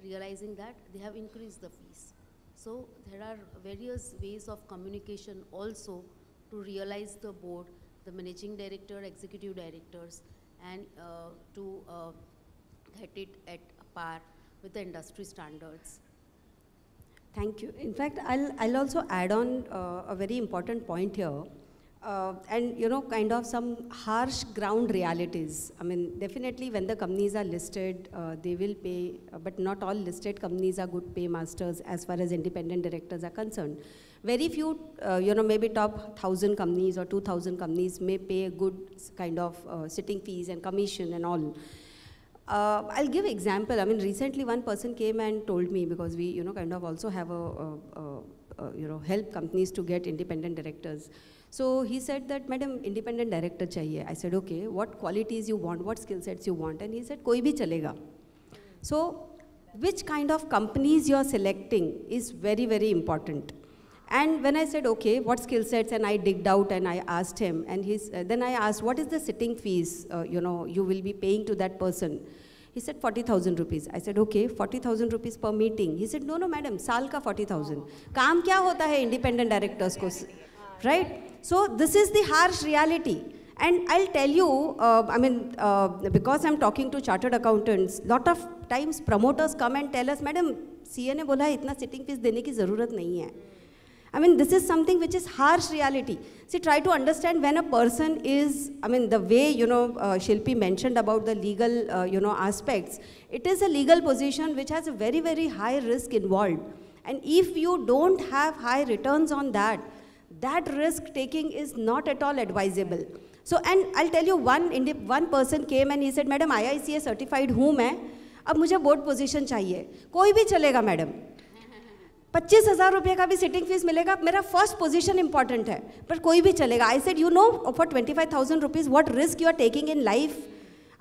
realizing that they have increased the fees. So there are various ways of communication also to realize the board, the managing director, executive directors, and uh, to uh, get it at par with the industry standards. Thank you. In fact, I'll, I'll also add on uh, a very important point here. Uh, and you know, kind of some harsh ground realities. I mean, definitely when the companies are listed, uh, they will pay, uh, but not all listed companies are good paymasters as far as independent directors are concerned. Very few, uh, you know, maybe top 1,000 companies or 2,000 companies may pay a good kind of uh, sitting fees and commission and all. Uh, I'll give example. I mean, recently one person came and told me because we, you know, kind of also have a, a, a, a you know, help companies to get independent directors. So he said that, madam, independent director chahiye. I said, okay, what qualities you want, what skill sets you want? And he said, koi bhi chalega. So which kind of companies you are selecting is very, very important. And when I said, okay, what skill sets, and I digged out and I asked him, and he's, uh, then I asked, what is the sitting fees, uh, you know, you will be paying to that person? He said 40,000 rupees. I said, okay, 40,000 rupees per meeting. He said, no, no, madam, साल का 40,000. काम क्या होता है independent directors को? Right? So this is the harsh reality. And I'll tell you, uh, I mean, uh, because I'm talking to chartered accountants, lot of times promoters come and tell us, madam, CA ने बोला है इतना sitting fees देने की ज़रूरत नहीं है. I mean, this is something which is harsh reality. See, try to understand when a person is, I mean, the way, you know, uh, Shilpi mentioned about the legal, uh, you know, aspects, it is a legal position which has a very, very high risk involved. And if you don't have high returns on that, that risk taking is not at all advisable. So, and I'll tell you, one, one person came and he said, Madam, IICA certified हूँ मैं, अब मुझे board position चाहिए. कोई भी चलेगा madam. पच्चीस हज़ार रुपये का भी सिटिंग फ़ीस मिलेगा। मेरा फ़र्स्ट पोजीशन इंपॉर्टेंट है। पर कोई भी चलेगा। I said you know for twenty five thousand rupees what risk you are taking in life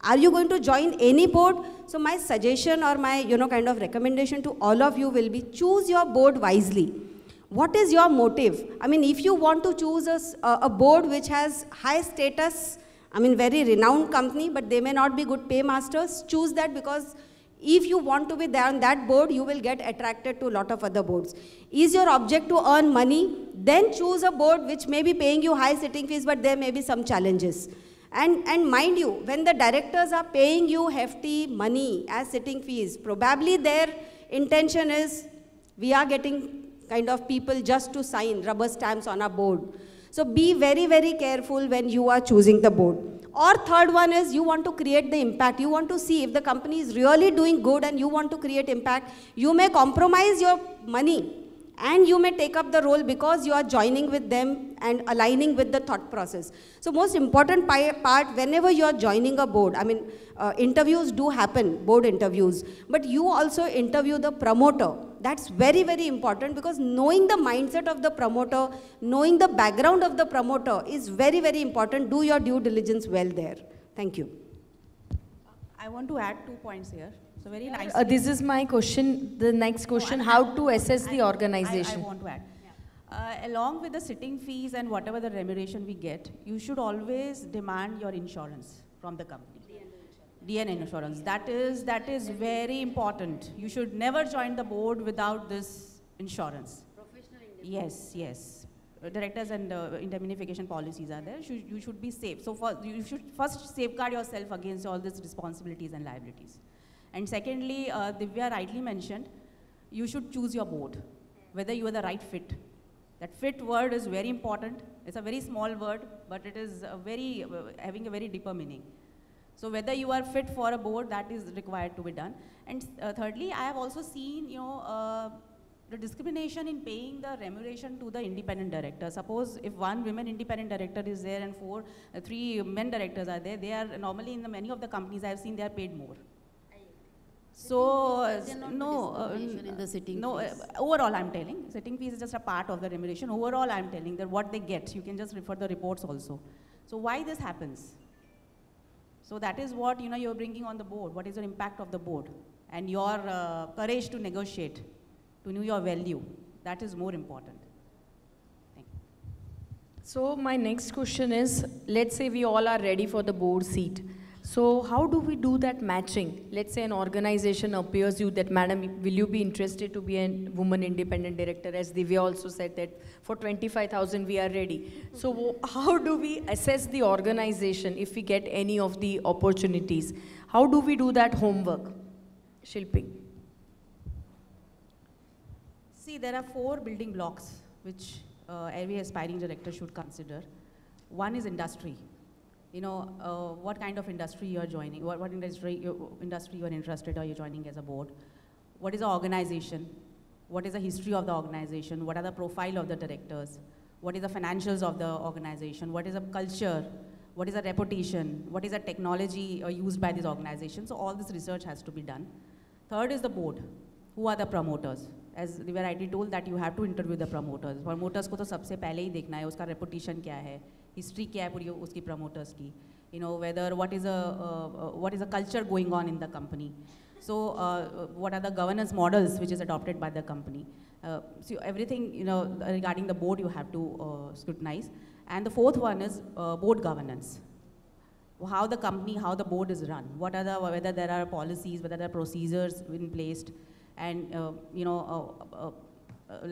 are you going to join any board so my suggestion और my you know kind of recommendation to all of you will be choose your board wisely what is your motive? I mean if you want to choose a board which has high status i mean very renowned company but they may not be good paymasters choose that because if you want to be there on that board you will get attracted to a lot of other boards. Is your object to earn money? Then choose a board which may be paying you high sitting fees but there may be some challenges. And, and mind you, when the directors are paying you hefty money as sitting fees, probably their intention is we are getting kind of people just to sign rubber stamps on a board. So be very, very careful when you are choosing the board. Or third one is you want to create the impact. You want to see if the company is really doing good and you want to create impact. You may compromise your money and you may take up the role because you are joining with them and aligning with the thought process. So most important part, whenever you are joining a board, I mean, uh, interviews do happen, board interviews, but you also interview the promoter. That's very, very important because knowing the mindset of the promoter, knowing the background of the promoter is very, very important. Do your due diligence well there. Thank you. I want to add two points here. So very nice. Uh, this is my question, the next question, no, how to assess I, the organization. I, I, want to add. Uh, along with the sitting fees and whatever the remuneration we get, you should always demand your insurance from the company. D&O insurance. That is, that is very important. You should never join the board without this insurance. Professional Yes, yes. Uh, directors and uh, indemnification policies are there. You, you should be safe. So for, you should first safeguard yourself against all these responsibilities and liabilities. And secondly, uh, Divya rightly mentioned, you should choose your board, whether you are the right fit. That fit word is very important. It's a very small word, but it is a very, uh, having a very deeper meaning. So whether you are fit for a board, that is required to be done. And uh, thirdly, I have also seen, you know, uh, the discrimination in paying the remuneration to the independent director. Suppose if one women independent director is there and four, uh, three men directors are there, they are normally in the many of the companies I have seen they are paid more. So, no, uh, in the sitting no, uh, overall I'm telling, sitting fees is just a part of the remuneration. Overall I'm telling that what they get, you can just refer the reports also. So why this happens? So that is what, you know, you're bringing on the board. What is your impact of the board? And your uh, courage to negotiate, to know your value. That is more important. Thank you. So my next question is, let's say we all are ready for the board seat. So how do we do that matching? Let's say an organization appears you that, madam, will you be interested to be a woman independent director? As Divya also said that for 25,000 we are ready. So how do we assess the organization if we get any of the opportunities? How do we do that homework? Shilpi. See, there are four building blocks which uh, every aspiring director should consider. One is industry you know, uh, what kind of industry you're joining, what, what industry, you, industry you're interested or you're joining as a board. What is the organization? What is the history of the organization? What are the profile of the directors? What is the financials of the organization? What is the culture? What is the reputation? What is the technology uh, used by this organization? So all this research has to be done. Third is the board. Who are the promoters? As we were rightly told that you have to interview the promoters. Promoters को तो सबसे पहले ही देखना है उसका reputation क्या है history क्या है पूरी उसकी प्रमोटर्स की you know whether what is a uh, uh, what is a culture going on in the company so uh, what are the governance models which is adopted by the company uh, so everything you know regarding the board you have to uh, scrutinize and the fourth one is uh, board governance how the company how the board is run what are the whether there are policies whether there are procedures in place and you know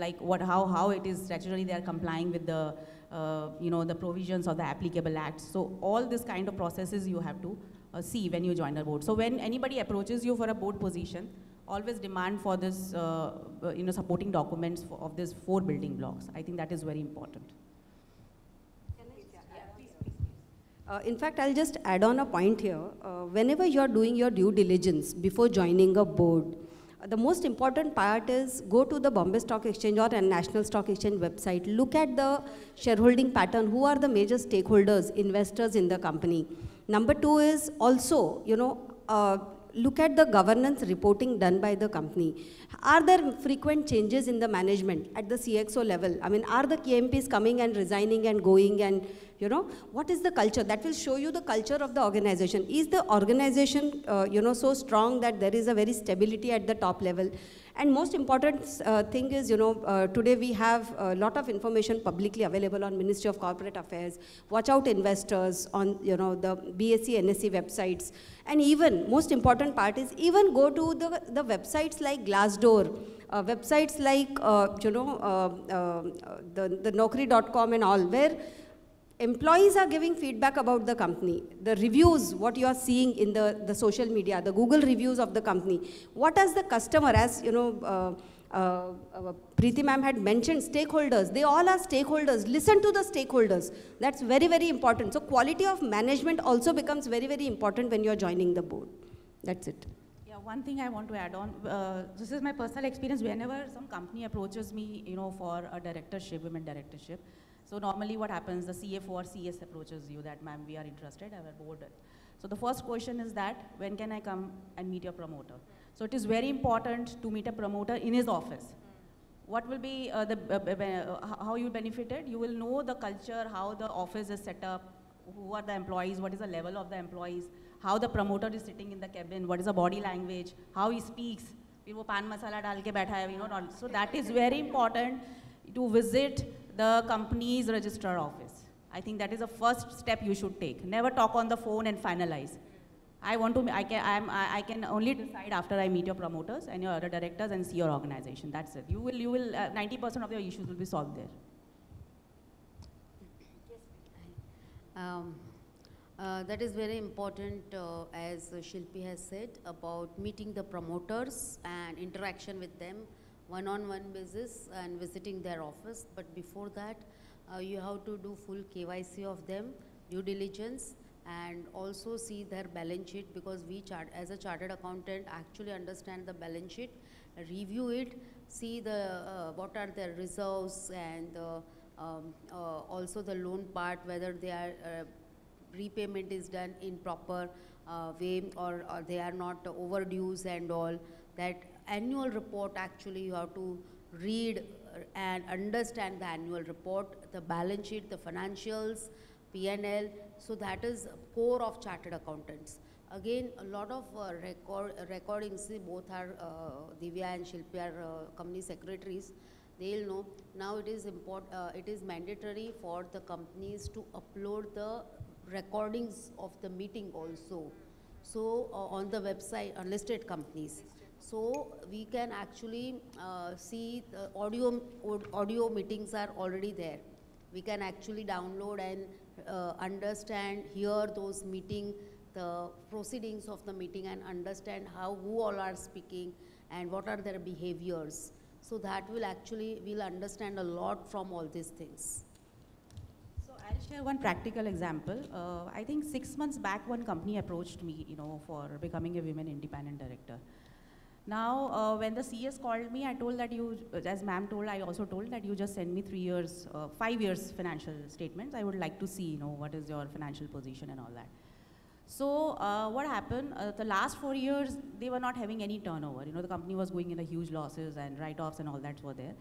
like what how how it is statutorily they are complying with the uh, you know, the provisions of the applicable acts. So all this kind of processes you have to uh, see when you join a board. So when anybody approaches you for a board position, always demand for this, uh, uh you know, supporting documents for, of these four building blocks. I think that is very important. Uh, in fact, I'll just add on a point here. Uh, whenever you're doing your due diligence before joining a board, the most important part is go to the Bombay Stock Exchange or a National Stock Exchange website. Look at the shareholding pattern. Who are the major stakeholders, investors in the company? Number two is also, you know, uh, look at the governance reporting done by the company. Are there frequent changes in the management at the CXO level? I mean, are the KMPs coming and resigning and going and you know what is the culture? That will show you the culture of the organization. Is the organization uh, you know so strong that there is a very stability at the top level? And most important uh, thing is you know uh, today we have a lot of information publicly available on ministry of corporate affairs. Watch out investors on you know the bse nse websites. And even most important part is even go to the the websites like glassdoor uh, websites like uh, you know uh, uh, the the naukri.com and all where employees are giving feedback about the company, the reviews, what you are seeing in the, the social media, the Google reviews of the company. What does the customer, as you know, uh, uh, uh, Preeti ma'am had mentioned stakeholders. They all are stakeholders. Listen to the stakeholders. That's very, very important. So quality of management also becomes very, very important when you're joining the board. That's it. One thing I want to add on, uh, this is my personal experience. Whenever some company approaches me, you know, for a directorship, women directorship, so normally what happens, the CFO or CS approaches you that, ma'am, we are interested, our board. So the first question is that, when can I come and meet your promoter? So it is very important to meet a promoter in his office. What will be uh, the, uh, uh, how you benefited? You will know the culture, how the office is set up, who are the employees, what is the level of the employees, how the promoter is sitting in the cabin, what is the body language, how he speaks, फिर वो पान मसाला डाल के बैठा है, you know, so that is very important to visit the company's registrar office. I think that is the first step you should take. Never talk on the phone and finalize. I want to, I can, I'm, I, can only decide after I meet your promoters and your other directors and see your organization. That's it. You will, you will, 90% uh, of your issues will be solved there. Um, uh, that is very important, uh, as Shilpi has said, about meeting the promoters and interaction with them, one-on-one -on -one basis and visiting their office. But before that, uh, you have to do full KYC of them, due diligence, and also see their balance sheet because we, as a chartered accountant, actually understand the balance sheet, review it, see the uh, what are their reserves and uh, um, also the loan part, whether they are repayment is done in proper uh, way or, or, they are not overdues and all. That annual report actually you have to read and understand the annual report, the balance sheet, the financials, P&L. So that is core of chartered accountants. Again, a lot of uh, record, uh, recordings, both are uh, Divya and Shilpi are uh, company secretaries. They'll know now it is import, uh, it is mandatory for the companies to upload the recordings of the meeting also. So uh, on the website, unlisted companies. So we can actually uh, see the audio, audio meetings are already there. We can actually download and uh, understand, hear those meeting, the proceedings of the meeting and understand how, who all are speaking and what are their behaviors. So that will actually, we'll understand a lot from all these things. Share one practical example. Uh, I think six months back, one company approached me, you know, for becoming a women independent director. Now, uh, when the CS called me, I told that you, as ma'am told, I also told that you just send me three years, uh, five years financial statements. I would like to see, you know, what is your financial position and all that. So uh, what happened, uh, the last four years, they were not having any turnover. You know, the company was going in a huge losses and write-offs and all that were there.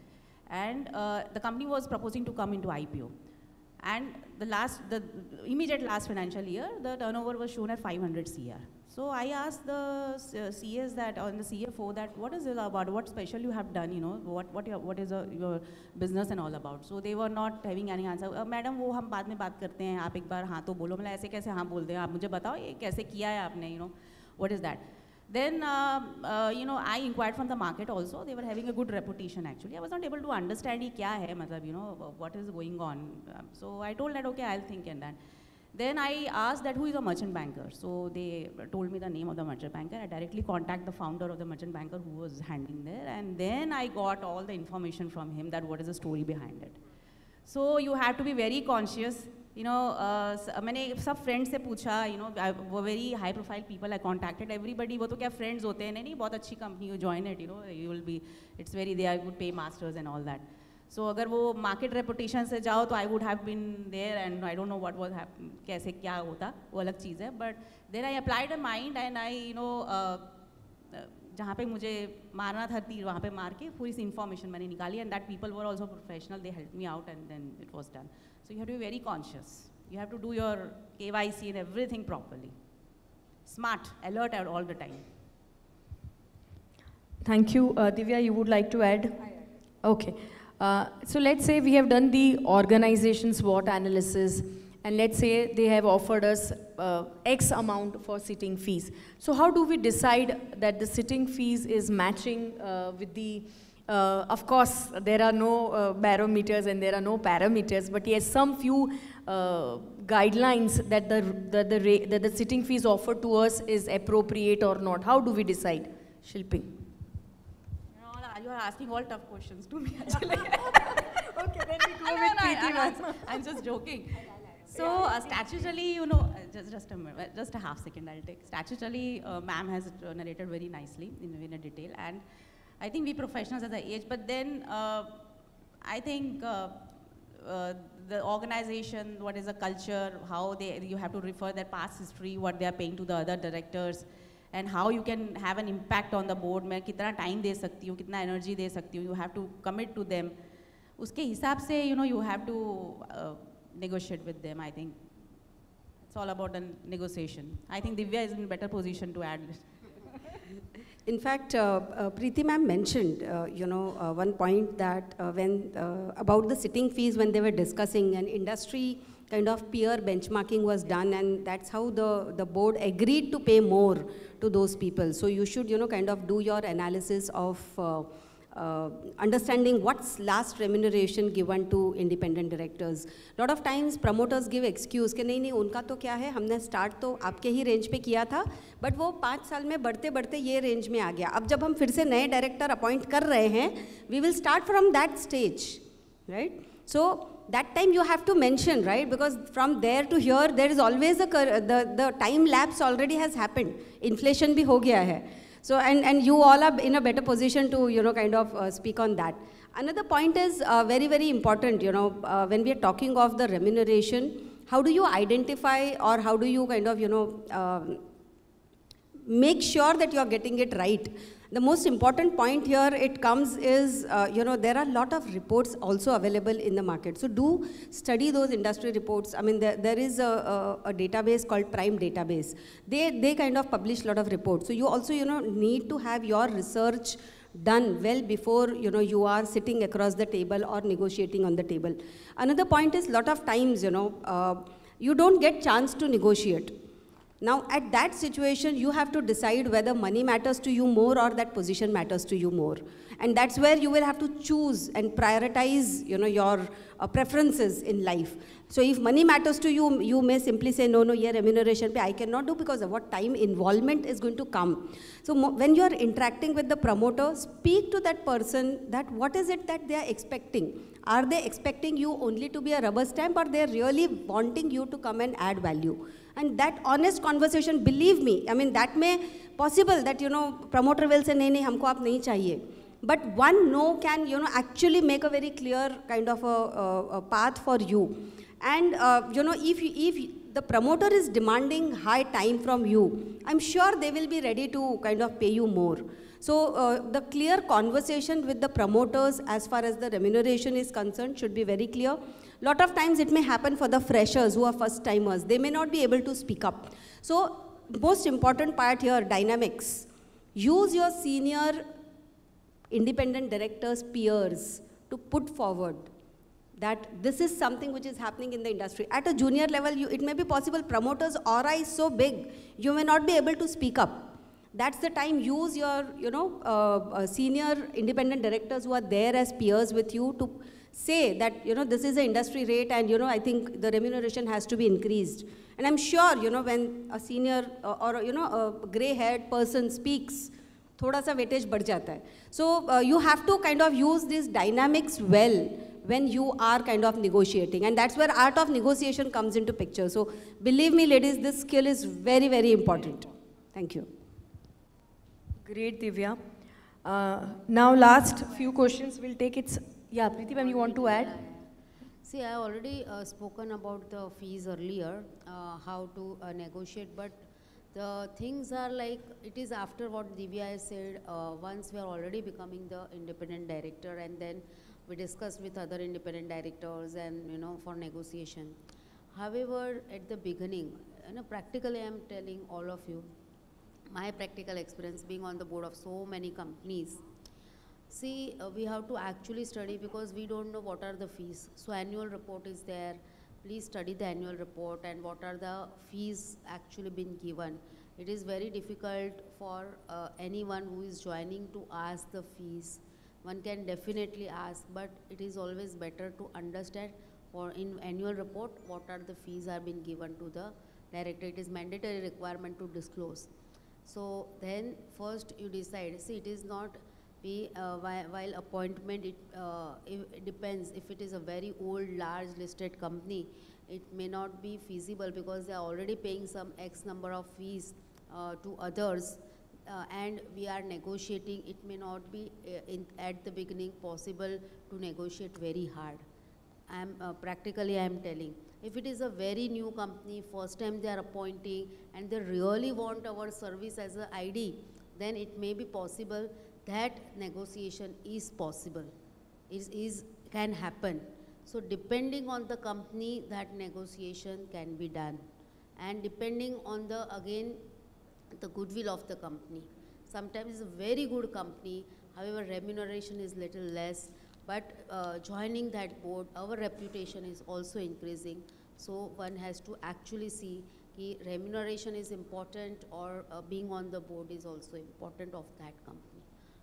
And uh, the company was proposing to come into IPO. And the last, the immediate last financial year, the turnover was shown at 500 CR. So I asked the CS that, or the CFO that, what is it about? What special you have done, you know? What, what, your, what is a, your business and all about? So they were not having any answer. Uh, Madam, वो हम बाद में बात करते हैं आप एक बार हाँ तो बोलो मतलब ऐसे कैसे हाँ बोल दें आप मुझे बताओ ये कैसे किया है आपने you know what is that then, uh, uh, you know, I inquired from the market also. They were having a good reputation actually. I was not able to understand he kya hai, matlab, you know, what is going on. Um, so I told that, okay, I'll think and that. Then I asked that who is a merchant banker. So they told me the name of the merchant banker. I directly contact the founder of the merchant banker who was handling there. And then I got all the information from him that what is the story behind it. So you have to be very conscious you know, uh, मैंने सब friends से पूछा you know वो very high profile people I contacted everybody वो तो क्या friends होते हैं? नहीं बहुत अच्छी company you join it you know you will be it's very they I would pay masters and all that so अगर वो मार्केट रेपुटेशन से जाओ तो I would have been there and I don't know what was कैसे क्या होता वो अलग चीज़ है. But there I applied a mind and I you know जहाँ पे मुझे मारना था तीर वहाँ पे मार के पूरी सी इन्फॉर्मेशन मैंने निकाली and that people were also professional they help me out and then it was done so you have to very conscious you have to do your K Y C in everything properly smart alert at all the time thank you Divya you would like to add okay so let's say we have done the organisation what analysis and let's say they have offered us uh, X amount for sitting fees. So how do we decide that the sitting fees is matching uh, with the uh, of course, there are no uh, barometers and there are no parameters, but yes, some few uh, guidelines that the, the, the, that the sitting fees offered to us is appropriate or not. How do we decide? Shilpi. you are asking all tough questions to me actually. okay, then we go with Preeti I. I'm just joking. So uh, statutorily, you know, uh, just just a minute, just a half second, I'll take. Statutorily, uh, ma'am has uh, narrated very nicely in, in a detail, and I think we professionals at the age, but then uh, I think uh, uh, the organization, what is the culture, how they you have to refer their past history, what they are paying to the other directors, and how you can have an impact on the board. मैं कितना time दे सकती हूँ, कितना energy दे सकती हूँ. You have to commit to them. उसके हिसाब से you know you have to uh, negotiate with them. I think it's all about the negotiation. I think Divya is in better position to add. In fact, uh, uh, Preeti ma'am mentioned, uh, you know, uh, one point that uh, when uh, about the sitting fees when they were discussing an industry kind of peer benchmarking was done and that's how the, the board agreed to pay more to those people. So you should, you know, kind of do your analysis of uh, uh, understanding what's last remuneration given to independent directors. Lot of times promoters give excuse कि नहीं नहीं उनका तो क्या है हमने start तो आपके ही range पे किया था but वो पाँच साल में बढ़ते बढ़ते ये range में आ गया अब जब हम फिर से नए director appoint कर रहे हैं we will start from that stage right so that time you have to mention right because from there to here there is always a the the time lapse already has happened inflation भी हो गया है so, and, and you all are in a better position to, you know, kind of uh, speak on that. Another point is uh, very, very important, you know, uh, when we are talking of the remuneration, how do you identify or how do you kind of, you know, um, make sure that you are getting it right. The most important point here it comes is, uh, you know, there are a lot of reports also available in the market. So do study those industry reports. I mean, there, there is a, a, a database called Prime Database. They, they kind of publish a lot of reports. So you also, you know, need to have your research done well before you know you are sitting across the table or negotiating on the table another point is lot of times you know uh, you don't get chance to negotiate now, at that situation, you have to decide whether money matters to you more or that position matters to you more. And that's where you will have to choose and prioritize, you know, your uh, preferences in life. So if money matters to you, you may simply say, no, no, yeah, remuneration pay I cannot do because of what time involvement is going to come. So when you are interacting with the promoter, speak to that person that what is it that they are expecting. Are they expecting you only to be a rubber stamp or they are really wanting you to come and add value? And that honest conversation, believe me, I mean, that may possible that, you know, promoter will say, nahi, nahi, humko aap nahi chahiye. But one no can, you know, actually make a very clear kind of a, a, a path for you. And, uh, you know, if, you, if the promoter is demanding high time from you, I'm sure they will be ready to kind of pay you more. So uh, the clear conversation with the promoters as far as the remuneration is concerned should be very clear. Lot of times it may happen for the freshers who are first timers. They may not be able to speak up. So most important part here, dynamics. Use your senior independent directors, peers to put forward that this is something which is happening in the industry. At a junior level, you, it may be possible promoters' aura is so big, you may not be able to speak up. That's the time use your, you know, uh, uh, senior independent directors who are there as peers with you to say that, you know, this is the industry rate and, you know, I think the remuneration has to be increased. And I'm sure, you know, when a senior uh, or, you know, a gray-haired person speaks, थोड़ा सा weightage बढ़ जाता है सो you have to kind of use this dynamics well when you are kind of negotiating and that's where art of negotiation comes into picture so believe me ladies this skill is very very important thank you Great, Divya. Uh, now, last few questions we'll take. It's yeah, Preeti, ma'am, you want to add? See, I already uh, spoken about the fees earlier, uh, how to uh, negotiate, but the things are like, it is after what Divya has said, uh, once we are already becoming the independent director and then we discuss with other independent directors and, you know, for negotiation. However, at the beginning, you know, practically I'm telling all of you, my practical experience being on the board of so many companies, See, uh, we have to actually study because we don't know what are the fees. So annual report is there. Please study the annual report and what are the fees actually been given. It is very difficult for uh, anyone who is joining to ask the fees. One can definitely ask, but it is always better to understand or in annual report what are the fees are being given to the director. It is mandatory requirement to disclose. So then first you decide, see it is not we, uh, while, appointment, it, uh, it depends. If it is a very old, large listed company, it may not be feasible because they are already paying some X number of fees uh, to others uh, and we are negotiating, it may not be uh, in, at the beginning possible to negotiate very hard. I am uh, practically I am telling. If it is a very new company, first time they are appointing and they really want our service as a ID, then it may be possible that negotiation is possible, is, is can happen. So depending on the company, that negotiation can be done. And depending on the, again, the goodwill of the company. Sometimes it's a very good company, however remuneration is little less, but uh, joining that board, our reputation is also increasing. So one has to actually see remuneration is important or uh, being on the board is also important of that company.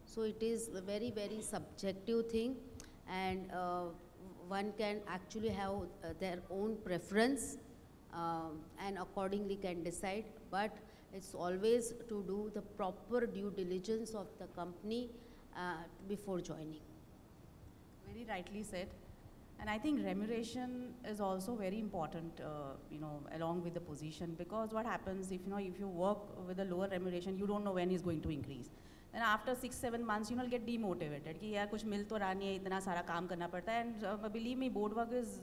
So it is a very, very subjective thing and uh, one can actually have uh, their own preference um, and accordingly can decide. But it's always to do the proper due diligence of the company uh, before joining. Very rightly said. And I think remuneration is also very important, uh, you know, along with the position because what happens if, you know, if you work with a lower remuneration, you don't know when it's going to increase. And after six seven months you will get demotivated कि यार, कुछ मिल तो रहा नहीं है, इतना सारा काम करना पड़ता है। And believe me board work is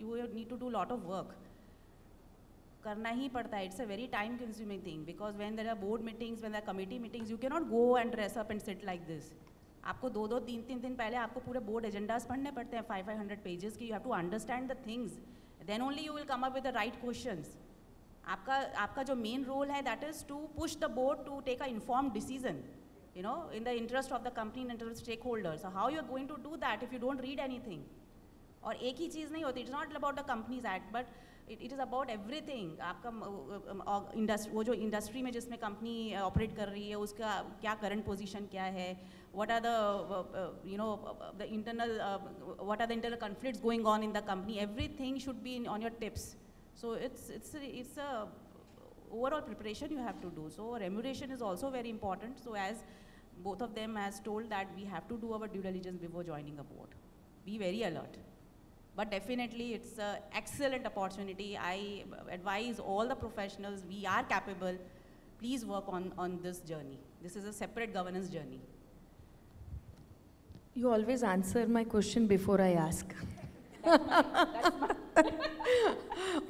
you need to do lot of work करना ही पड़ता है. It's a very time consuming thing because when there are board meetings when are committee meetings you can not go and dress up and sit like this आपको दो दो, तीन तीन दिन पहले आपको पूरे बोर्ड एजेंडाज पढ़ने पड़ते हैं फाइव फाइव हंड्रेड पेजेस की. You have to understand the things then only you will come up with the right question आपका आपका जो मेन रोल है that is to push the board to take a inform decision you know in the interest of the company and interest of stakeholders so how you are going to do that if you don't read anything और एक ही चीज़ नहीं होती it's not about the companies act but it it is about everything आपका industry वो जो industry में जिसमें कंपनी ऑपरेट कर रही है उसका क्या करंट पोजीशन क्या है what are the uh, uh, you know uh, the internal what are the internal conflicts going on in the company everything should be in, on your tips so it's it's a, it's a overall preparation you have to do so remuneration is also very important so as both of them has told that we have to do our due diligence before joining a board be very alert but definitely it's an excellent opportunity. I advise all the professionals, we are capable. Please work on, on this journey. This is a separate governance journey. You always answer my question before I ask.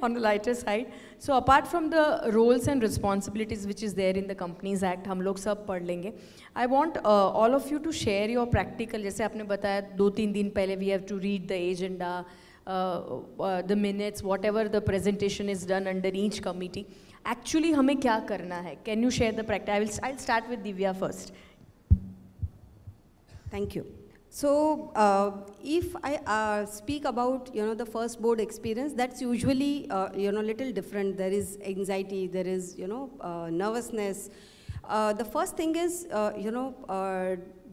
On the lighter side. So apart from the roles and responsibilities which is there in the Companies Act, हम लोग सब पढ़ लेंगे. I want uh, all of you to share your practical. जैसे आपने बताया दो तीन दिन पहले we have to read the agenda, uh, uh, the minutes, whatever the presentation is done under each committee. Actually हमें क्या करना है? Can you share the practice? I will. I'll start with Divya first. Thank you. So uh, if I uh, speak about you know the first board experience, that's usually uh, you know little different. There is anxiety, there is you know uh, nervousness. Uh, the first thing is uh, you know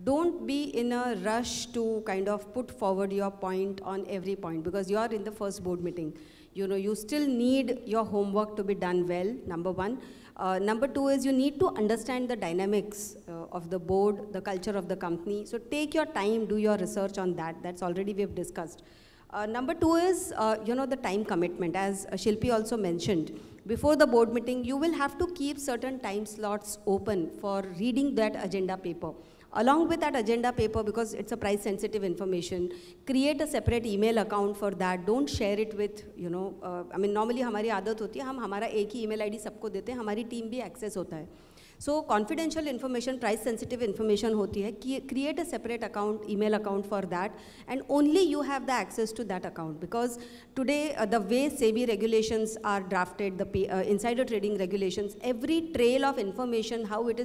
don't be in a rush to kind of put forward your point on every point because you are in the first board meeting. You know you still need your homework to be done well. Number one. Uh, number two is you need to understand the dynamics uh, of the board, the culture of the company. So take your time, do your research on that. That's already we've discussed. Uh, number two is, uh, you know, the time commitment. As Shilpi also mentioned, before the board meeting, you will have to keep certain time slots open for reading that agenda paper Along with that agenda paper, because it's a price sensitive information, create a separate email account for that. Don't share it with, you know, uh, I mean, normally हमारी आदत होती है हम हमारा एक ही email ID सबको देते हैं हमारी team भी access होता है So confidential information, price sensitive information hoti hai. Create a separate account, email account for that and only you have the access to that account because today uh, the way SEBI regulations are drafted, the uh, insider trading regulations, every trail of information, how it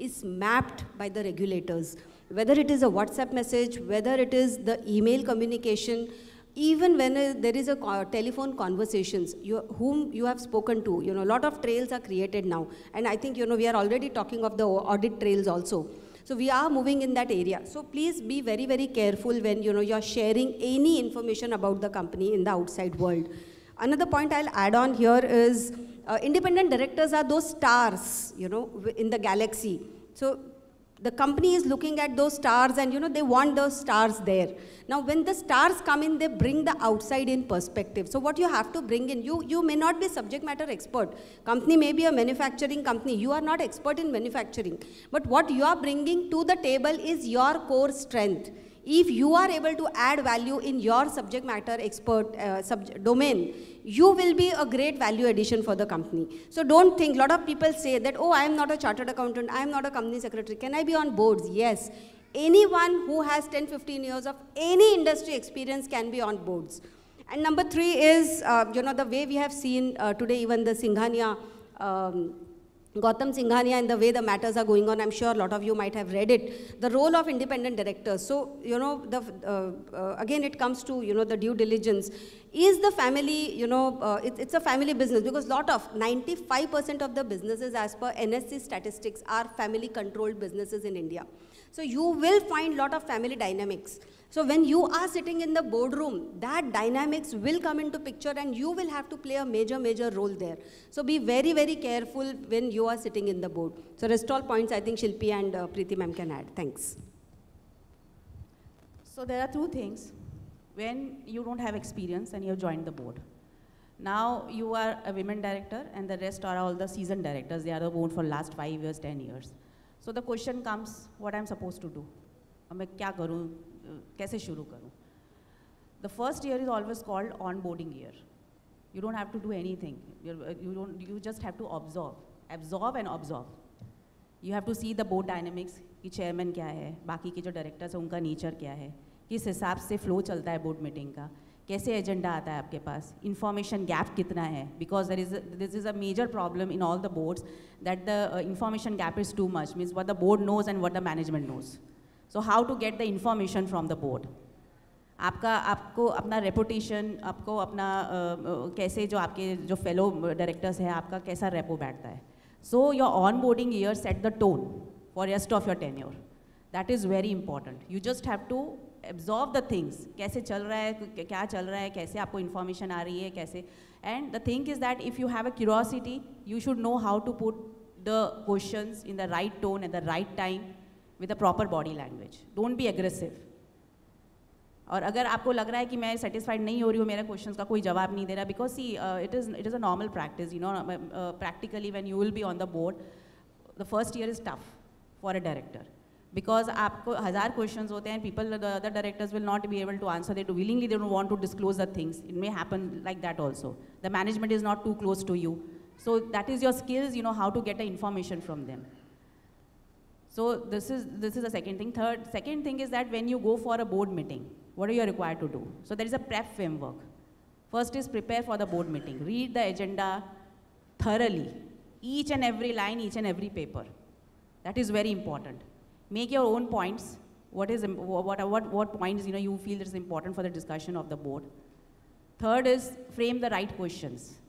is mapped by the regulators. Whether it is a WhatsApp message, whether it is the email communication, even when there is a telephone conversations, you, whom you have spoken to, you know, a lot of trails are created now. And I think, you know, we are already talking of the audit trails also. So we are moving in that area. So please be very, very careful when, you know, you're sharing any information about the company in the outside world. Another point I'll add on here is uh, independent directors are those stars, you know, in the galaxy. So the company is looking at those stars and you know they want those stars there. Now when the stars come in they bring the outside in perspective. So what you have to bring in you you may not be subject matter expert. Company may be a manufacturing company. You are not expert in manufacturing. But what you are bringing to the table is your core strength. If you are able to add value in your subject matter expert uh, domain, you will be a great value addition for the company. So don't think, a lot of people say that, oh, I am not a chartered accountant, I am not a company secretary, can I be on boards? Yes. Anyone who has 10, 15 years of any industry experience can be on boards. And number three is, uh, you know, the way we have seen uh, today, even the Singhania um, Gautam Singhania and the way the matters are going on, I'm sure a lot of you might have read it. The role of independent directors. So, you know, the, uh, uh, again, it comes to, you know, the due diligence. Is the family, you know, uh, it, it's a family business because lot of, 95% of the businesses as per NSE statistics are family controlled businesses in India. So you will find lot of family dynamics. So when you are sitting in the boardroom, that dynamics will come into picture and you will have to play a major, major role there. So be very, very careful when you are sitting in the board. So rest all points I think Shilpi and uh, Preeti ma'am can add. Thanks. So there are two things. When you don't have experience and you have joined the board. Now you are a women director and the rest are all the seasoned directors. They are the board for last five years, 10 years. So the question comes, what I'm supposed to do? मैं क्या करूँ कैसे शुरू करूँ? The first year is always called onboarding year you don't have to do anything you don't you just have to observe absorb and observe you have to see the board dynamics कि chairman क्या है? बाकी के जो directors हैं, उनका nature क्या है? किस हिसाब से फ्लो चलता है बोर्ड मीटिंग का? कैसे एजेंडा आता है आपके पास? इन्फॉर्मेशन गैप कितना है? Because there is this is a major problem in all the boards that the information gap is too much means what the board knows and what the management knows so how to get the information from the board आपका आपको अपना reputation आपको अपना uh, कैसे जो आपके जो fellow directors हैं आपका कैसा रेपो बैठता है? So your onboarding year set the tone for rest of your ten tenure that is very important you just have to absorb the things कैसे चल रहा है क्या चल रहा है कैसे आपको इन्फॉर्मेशन आ रही है कैसे? And the thing is that if you have a curiosity you should know how to put the question in the right tone at the right time with a proper body language don't be aggressive और अगर आपको लग रहा है कि मैं satisfied नहीं हो रही हूँ मेरे क्वेश्चन का कोई जवाब नहीं दे रहा because see it is it is a normal practice you know practically when you will be on the board the first year is tough for a director because आपको हज़ार क्वेश्चन होते हैं people the other directors will not be able to answer they to willingly they don't want to disclose the things it may happen like that also the management is not to close to you so that is your skills you know how to get the information from them so this is, this is the second thing. Third, second thing is that when you go for a board meeting, what are you required to do? So there is a prep framework. First is prepare for the board meeting. Read the agenda thoroughly. Each and every line, each and every paper. That is very important. Make your own points. What is what, what, what points you know you feel is important for the discussion of the board. Third is frame the right questions.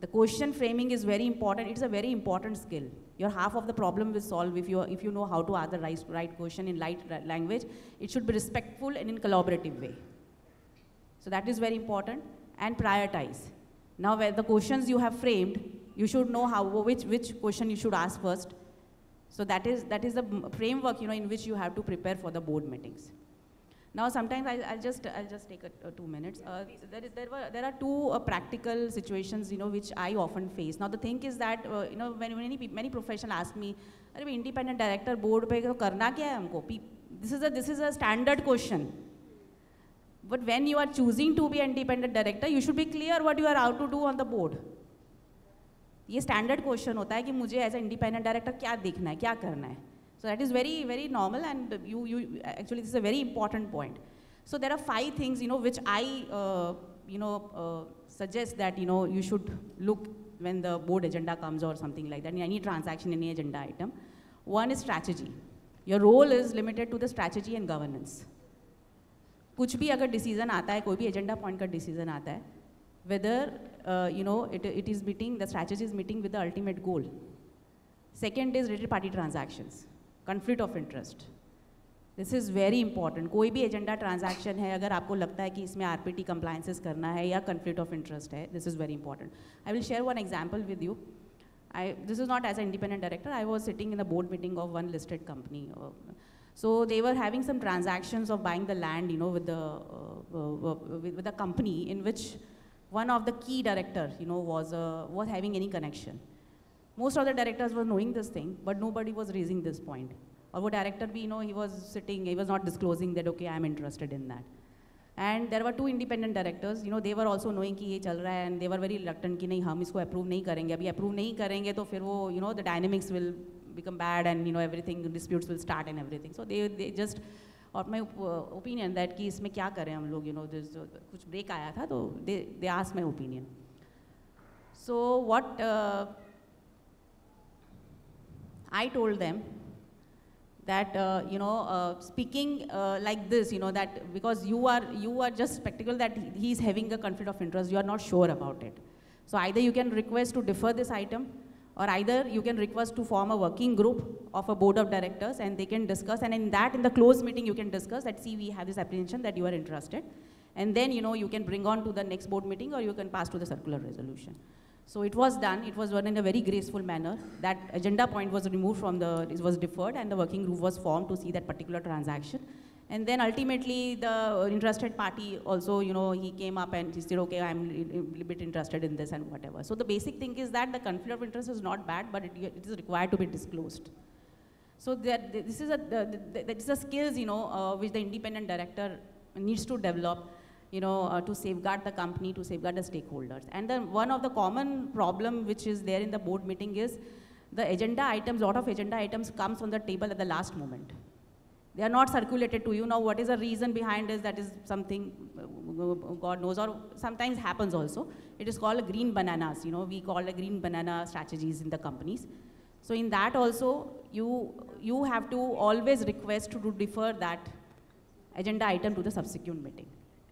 The question framing is very important. It's a very important skill your half of the problem will solve if you, if you know how to ask the right, right question in light uh, language. It should be respectful and in collaborative way. So that is very important. And prioritize. Now where the questions you have framed, you should know how, which, which question you should ask first. So that is, that is the framework you know, in which you have to prepare for the board meetings. Now, sometimes I, will just I'll just take a, a two minutes. Uh, there, is, there, were, there are two uh, practical situations, you know, which I often face. Now, the thing is that, uh, you know, when many many professionals ask me, "Are independent director board पे तो करना क्या है हमको?" This is a this is a standard question. But when you are choosing to be independent director, you should be clear what you are out to do on the board. ये standard question होता है कि मुझे as a independent director क्या देखना है, क्या करना है. So that is very, very normal and you, you, actually this is a very important point. So there are five things, you know, which I, uh, you know, uh, suggest that, you know, you should look when the board agenda comes or something like that, any transaction, any agenda item. One is strategy. Your role is limited to the strategy and governance. कुछ भी अगर decision आता है कोई भी agenda point का decision आता है whether you know it it is meeting the strategy is meeting with the ultimate goal second is related party transactions conflict of interest. This is very important. कोई भी agenda transaction है अगर आपको लगता है कि इसमें आर पी टी कंप्लाइंसेस करना है या conflict of interest है this is very important I will share one example with you I, this is not as an independent director, I was sitting in the board meeting of one listed company. Uh, so they were having some transactions of buying the land, you know, with the, uh, uh, with, with the company in which one of the key director, you know, was, uh, was having any connection. Most of the directors were knowing this thing, but nobody was raising this point. Or would director be, you know, he was sitting, he was not disclosing that, okay, I'm interested in that. And there were two independent directors, you know, they were also knowing कि ये चल रहा है and they were very reluctant कि नहीं हम इसको approve नहीं करेंगे अभी approve नहीं करेंगे तो फिर वो you know the dynamics will become bad and you know everything disputes will start and everything so they they just और my opinion that कि इसमें क्या करें हम लोग you know this कुछ break आया था तो they they asked my opinion so what uh, I told them that uh, you know uh, speaking uh, like this you know that because you are you are just spectacle that he is having a conflict of interest you are not sure about it. So either you can request to defer this item or either you can request to form a working group of a board of directors and they can discuss and in that in the closed meeting you can discuss that see we have this apprehension that you are interested and then you know you can bring on to the next board meeting or you can pass to the circular resolution so it was done, it was done in a very graceful manner. That agenda point was removed from the, it was deferred and the working group was formed to see that particular transaction. And then ultimately the interested party also, you know, he came up and he said, okay, I'm a little bit interested in this and whatever. So the basic thing is that the conflict of interest is not bad, but it, it is required to be disclosed. So that, this is a, the, the, this is a skills, you know, uh, which the independent director needs to develop you know, uh, to safeguard the company, to safeguard the stakeholders. And then one of the common problem which is there in the board meeting is the agenda items, lot of agenda items comes on the table at the last moment. They are not circulated to you. Now, what is the reason behind this? That is something uh, God knows, or sometimes happens also. It is called a green bananas. You know, we call the green banana strategies in the companies. So in that also, you, you have to always request to defer that agenda item to the subsequent meeting.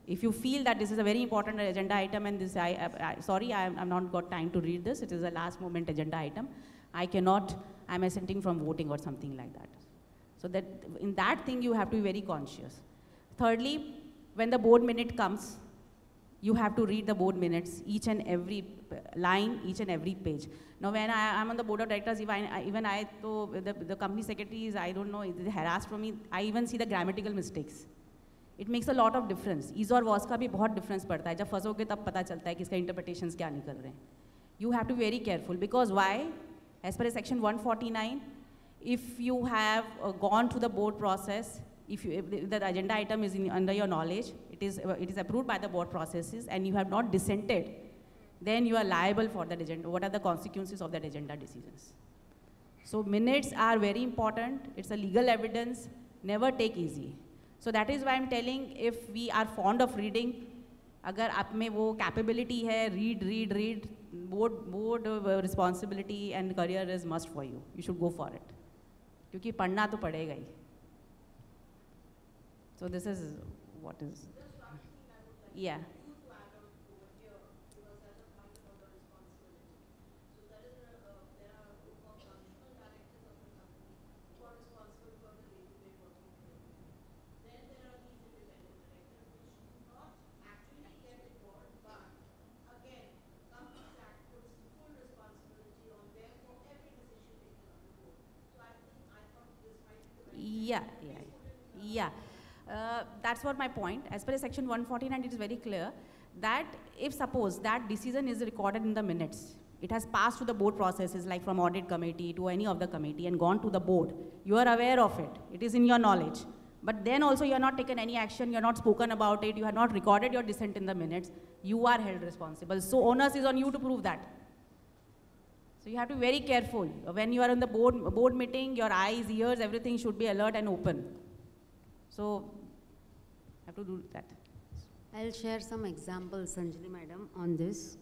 If you feel that this is a very important agenda item and this, I, I, I sorry, I, have not got time to read this. It is a last moment agenda item. I cannot, I'm assenting from voting or something like that. So that in that thing you have to be very conscious. Thirdly, when the board minute comes, you have to read the board minutes, each and every line, each and every page. Now when I, am on the board of directors, even I, even I, the, the company secretaries, I don't know, they harassed from me, I even see the grammatical mistakes. It makes a lot of difference is और was का भी बहुत difference पड़ता है जब फंसोगे तब पता चलता है कि इसका इंटरप्रिटेशन क्या निकल रहे हैं you have to very careful because why as per section 149 if you have uh, gone to the board process if, you, if the, the, agenda item is in, under your knowledge it is uh, it is approved by the board processes and you have not dissented then you are liable for that agenda what are the consequences of that agenda decisions so minutes are very important it's a legal evidence never take easy So that is why I'm telling if we are fond of reading, अगर आप में वो capability है read read read board board responsibility and career is must for you you should go for it क्योंकि पढ़ना तो पड़ेगा ही so this is what is या Yeah, yeah. Uh, that's what my point. As per section 149, it is very clear that if suppose that decision is recorded in the minutes, it has passed through the board processes like from audit committee to any of the committee and gone to the board. You are aware of it. It is in your knowledge. But then also you have not taken any action, you have not spoken about it, you have not recorded your dissent in the minutes. You are held responsible. So onus is on you to prove that. So you have to be very careful. When you are in the board, board meeting, your eyes, ears, everything should be alert and open. So I have to do that. I'll share some examples, Sanjali madam, on this.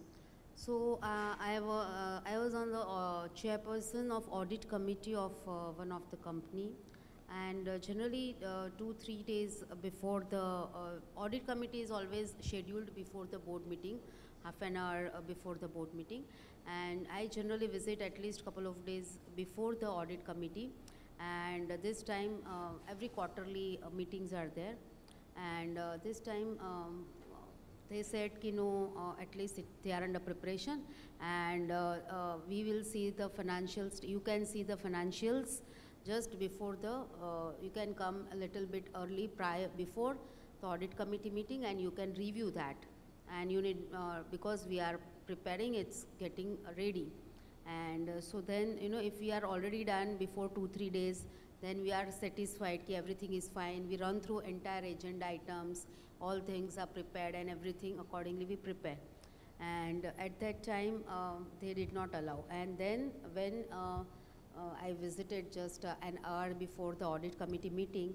So uh, I, uh, I, was on the uh, chairperson of audit committee of uh, one of the company and uh, generally uh, two, three days before the audit committee is always scheduled before the board meeting, half an hour before the board meeting and I generally visit at least a couple of days before the audit committee and this time uh, every quarterly uh, meetings are there. And uh, this time um, they said you know uh, at least it, they are under preparation. And uh, uh, we will see the financials. You can see the financials just before the you can come a little bit early prior before the audit committee meeting and you can review that. And you need because we are preparing it's getting ready and uh, so then you know if we are already done before 2 3 days then we are satisfied that everything is fine. We run through entire agenda items all things are prepared and everything accordingly we prepare. And at that time uh, they did not allow. And then when uh, uh, i visited just uh, an hour before the audit committee meeting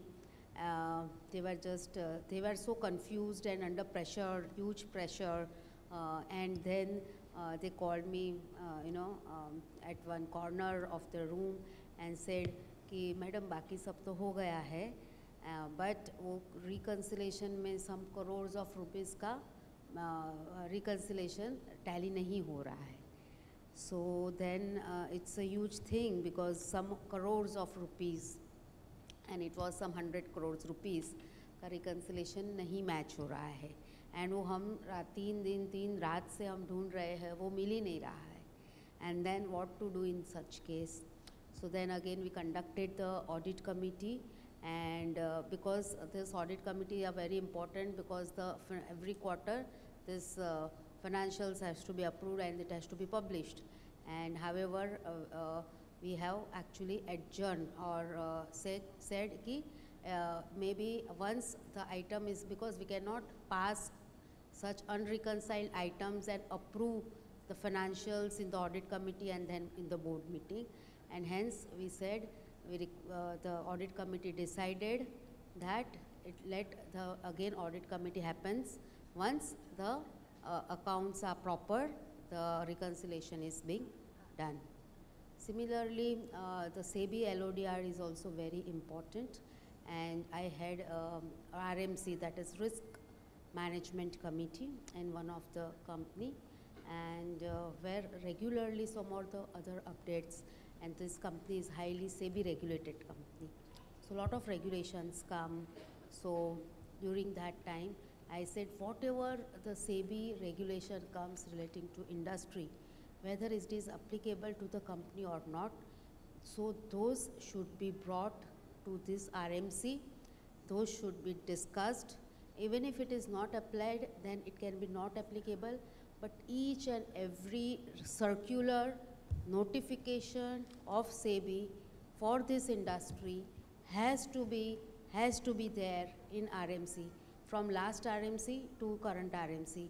uh, they were just uh, they were so confused and under pressure huge pressure uh, and then uh, they called me uh, you know um, at one corner of the room and said कि madam बाकी सब तो हो गया है but वो reconciliation में some crores of rupees का रिकन्सिलेशन टैली नहीं हो रहा है। So then it's a huge thing because some crores of rupees and it was some hundred crore rupees का रिकन्सिलेशन नहीं मैच हो रहा है। एंड वो हम तीन दिन, तीन रात से हम ढूंढ रहे हैं, वो मिल ही नहीं रहा है। And then what to do in such case so then again we conducted the audit committee and because this audit committee are very important because the every quarter this financials has to be approve and it has to be published and however we have actually adjourn और said कि may be once the item is because we can not pass such unreconciled items and approve the financials in the audit committee and then in the board meeting. And hence, we said, we, uh, the audit committee decided that it let the, again, audit committee happens once the uh, accounts are proper, the reconciliation is being done. Similarly, uh, the SEBI LODR is also very important. And I had um, RMC, that is Risk Management Committee, in one of the company, and uh, where regularly some of the other updates. And this company is highly SEBI regulated company. So a lot of regulations come. So during that time, I said whatever the SEBI regulation comes relating to industry, whether it is applicable to the company or not, so those should be brought to this RMC, those should be discussed. Even if it is not applied, then it can be not applicable, but each and every circular notification of SEBI for this industry has to be, has to be there in RMC, from last RMC to current RMC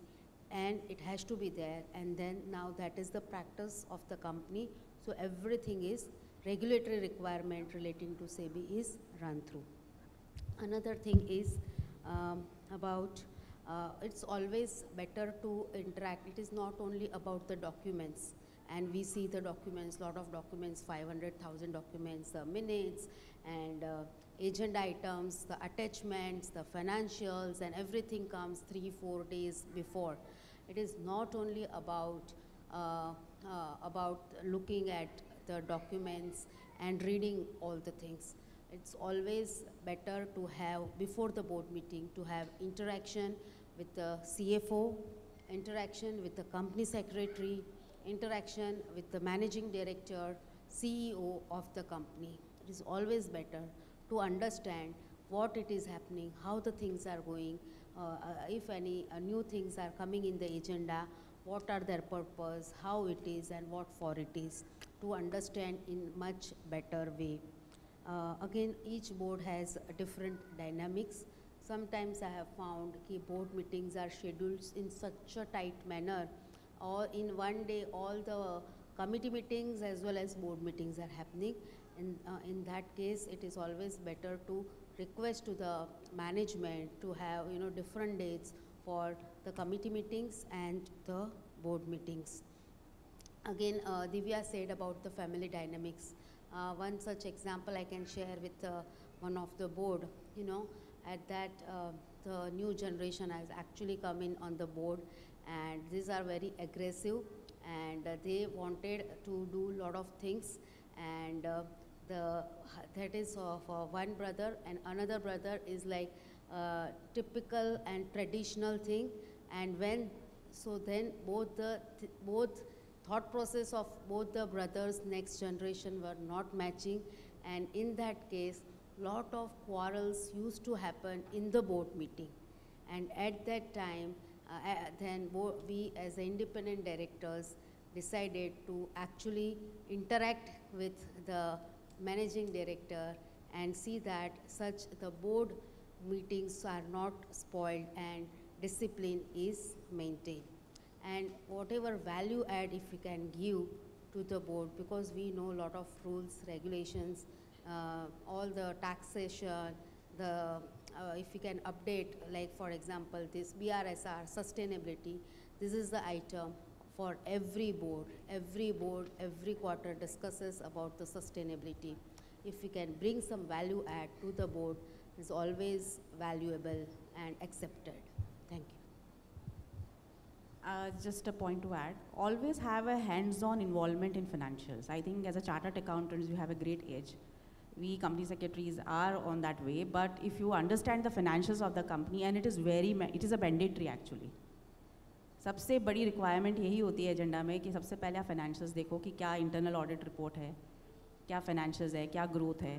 and it has to be there. And then now that is the practice of the company. So everything is regulatory requirement relating to SEBI is run through. Another thing is um, about uh, it's always better to interact. It is not only about the documents. And we see the documents lot of documents 500000 documents the minutes and uh, agenda items the attachments the financials and everything comes 3 4 days before. It is not only about uh, uh, about looking at the documents and reading all the things it's always better to have before the board meeting to have interaction with the cfo interaction with the company secretary interaction with the managing director ceo of the company. It is always better to understand what it is happening how the things are going uh, uh, if any uh, new things are coming in the agenda what are their purpose how it is and what for it is to understand in much better way uh, again, each board has different dynamics. Sometimes I have found that board meetings are scheduled in such a tight manner, or in one day all the committee meetings as well as board meetings are happening. And uh, in that case, it is always better to request to the management to have you know different dates for the committee meetings and the board meetings. Again, uh, Divya said about the family dynamics. Uh, one such example I can share with uh, one of the board, you know, at that uh, the new generation has actually come in on the board and these are very aggressive and they wanted to do a lot of things and uh, the that is of uh, one brother and another brother is like uh, typical and traditional thing And when, so then both the, th- both thought process of both the brothers next generation were not matching. And in that case lot of quarrels used to happen in the board meeting. And at that time uh, then we as independent directors decided to actually interact with the managing director and see that such the board meetings are not spoiled and discipline is maintained and whatever value add if we can give to the board because we know a lot of rules, regulations, uh, all the taxation, the uh, if we can update like for example this BRSR sustainability, this is the item for every board. Every board every quarter discusses about the sustainability. If we can bring some value add to the board, is always valuable and accepted. Thank you. Uh, just a point to add, always have a hands-on involvement in financials. I think as a chartered accountants, you have a great edge. We company secretaries are on that way, but if you understand the financials of the company, and it is very, ma- it is a mandatory actually. सबसे बड़ी requirement यही होती है agenda में कि सबसे पहले आप फाइनेंशियल्स देखो कि क्या इंटरनल ऑडिट रिपोर्ट है क्या फाइनेंशियल्स है क्या ग्रोथ है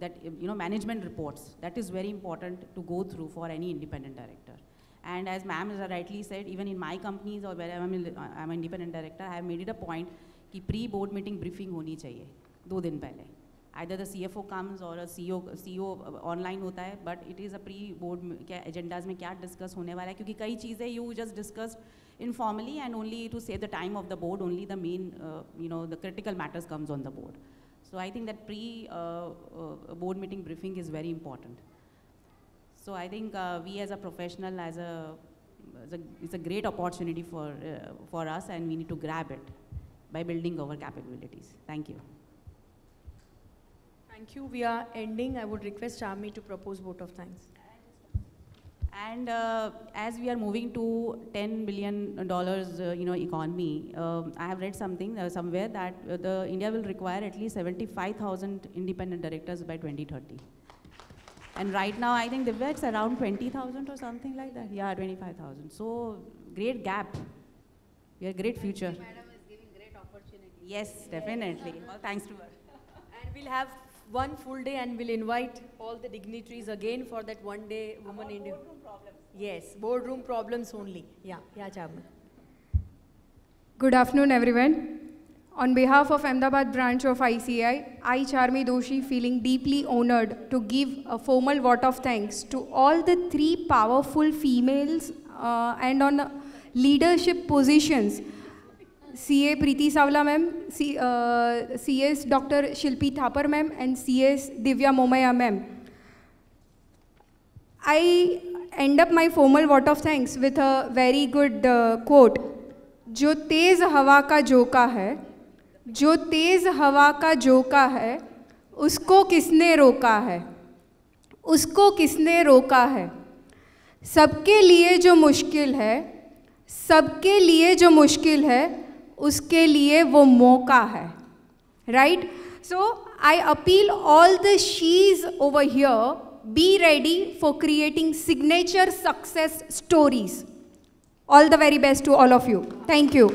that you know management reports that is very important to go through for any independent director And as ma'am has rightly said, even in my companies or where I'm, in- I'm an independent director, I have made it a point कि pre-board meeting briefing होनी चाहिए दो दिन पहले either the CFO comes or a CEO CEO online होता है but it is a pre-board में क्या agendas में क्या discuss होने वाला है क्योंकि कई चीज़ें you just discussed informally and only to save the time of the board only the main uh, you know the critical matters comes on the board so I think that pre uh, uh, board meeting briefing is very important so I think uh, we as a professional, as a, as a, it's a great opportunity for, uh, for us and we need to grab it by building our capabilities. Thank you. Thank you. We are ending. I would request Charmi to propose vote of thanks. And uh, as we are moving to 10 billion dollars, uh, you know, economy, um, I have read something uh, somewhere that uh, the India will require at least 75,000 independent directors by 2030. And right now, I think Divya, it's around 20,000 or something like that. Yeah, 25,000. So great gap. We have great future. Madam is giving great opportunity. Yes, definitely. All thanks to her. And we'll have one full day and we'll invite all the dignitaries again for that one day woman India. Yes, boardroom problems only. Yeah, yeah, Charmi. Good afternoon, everyone. On behalf of Ahmedabad branch of ICAI, I, Charmi Doshi, feeling deeply honored to give a formal vote of thanks to all the three powerful females uh, and on leadership positions. CA Preeti Savla ma'am, C, uh, CS Dr. Shilpi Thapar ma'am and CS Divya Momaya ma'am. I end up my formal vote of thanks with a very good uh, quote. "Jo tez hawa ka joka hai." जो तेज़ हवा का झोंका है, उसको किसने रोका है? उसको किसने रोका है? सबके लिए जो मुश्किल है, सबके लिए जो मुश्किल है, उसके लिए वो मौका है। Right so I appeal all the shes over here be ready for creating signature success stories all the very best to all of you thank you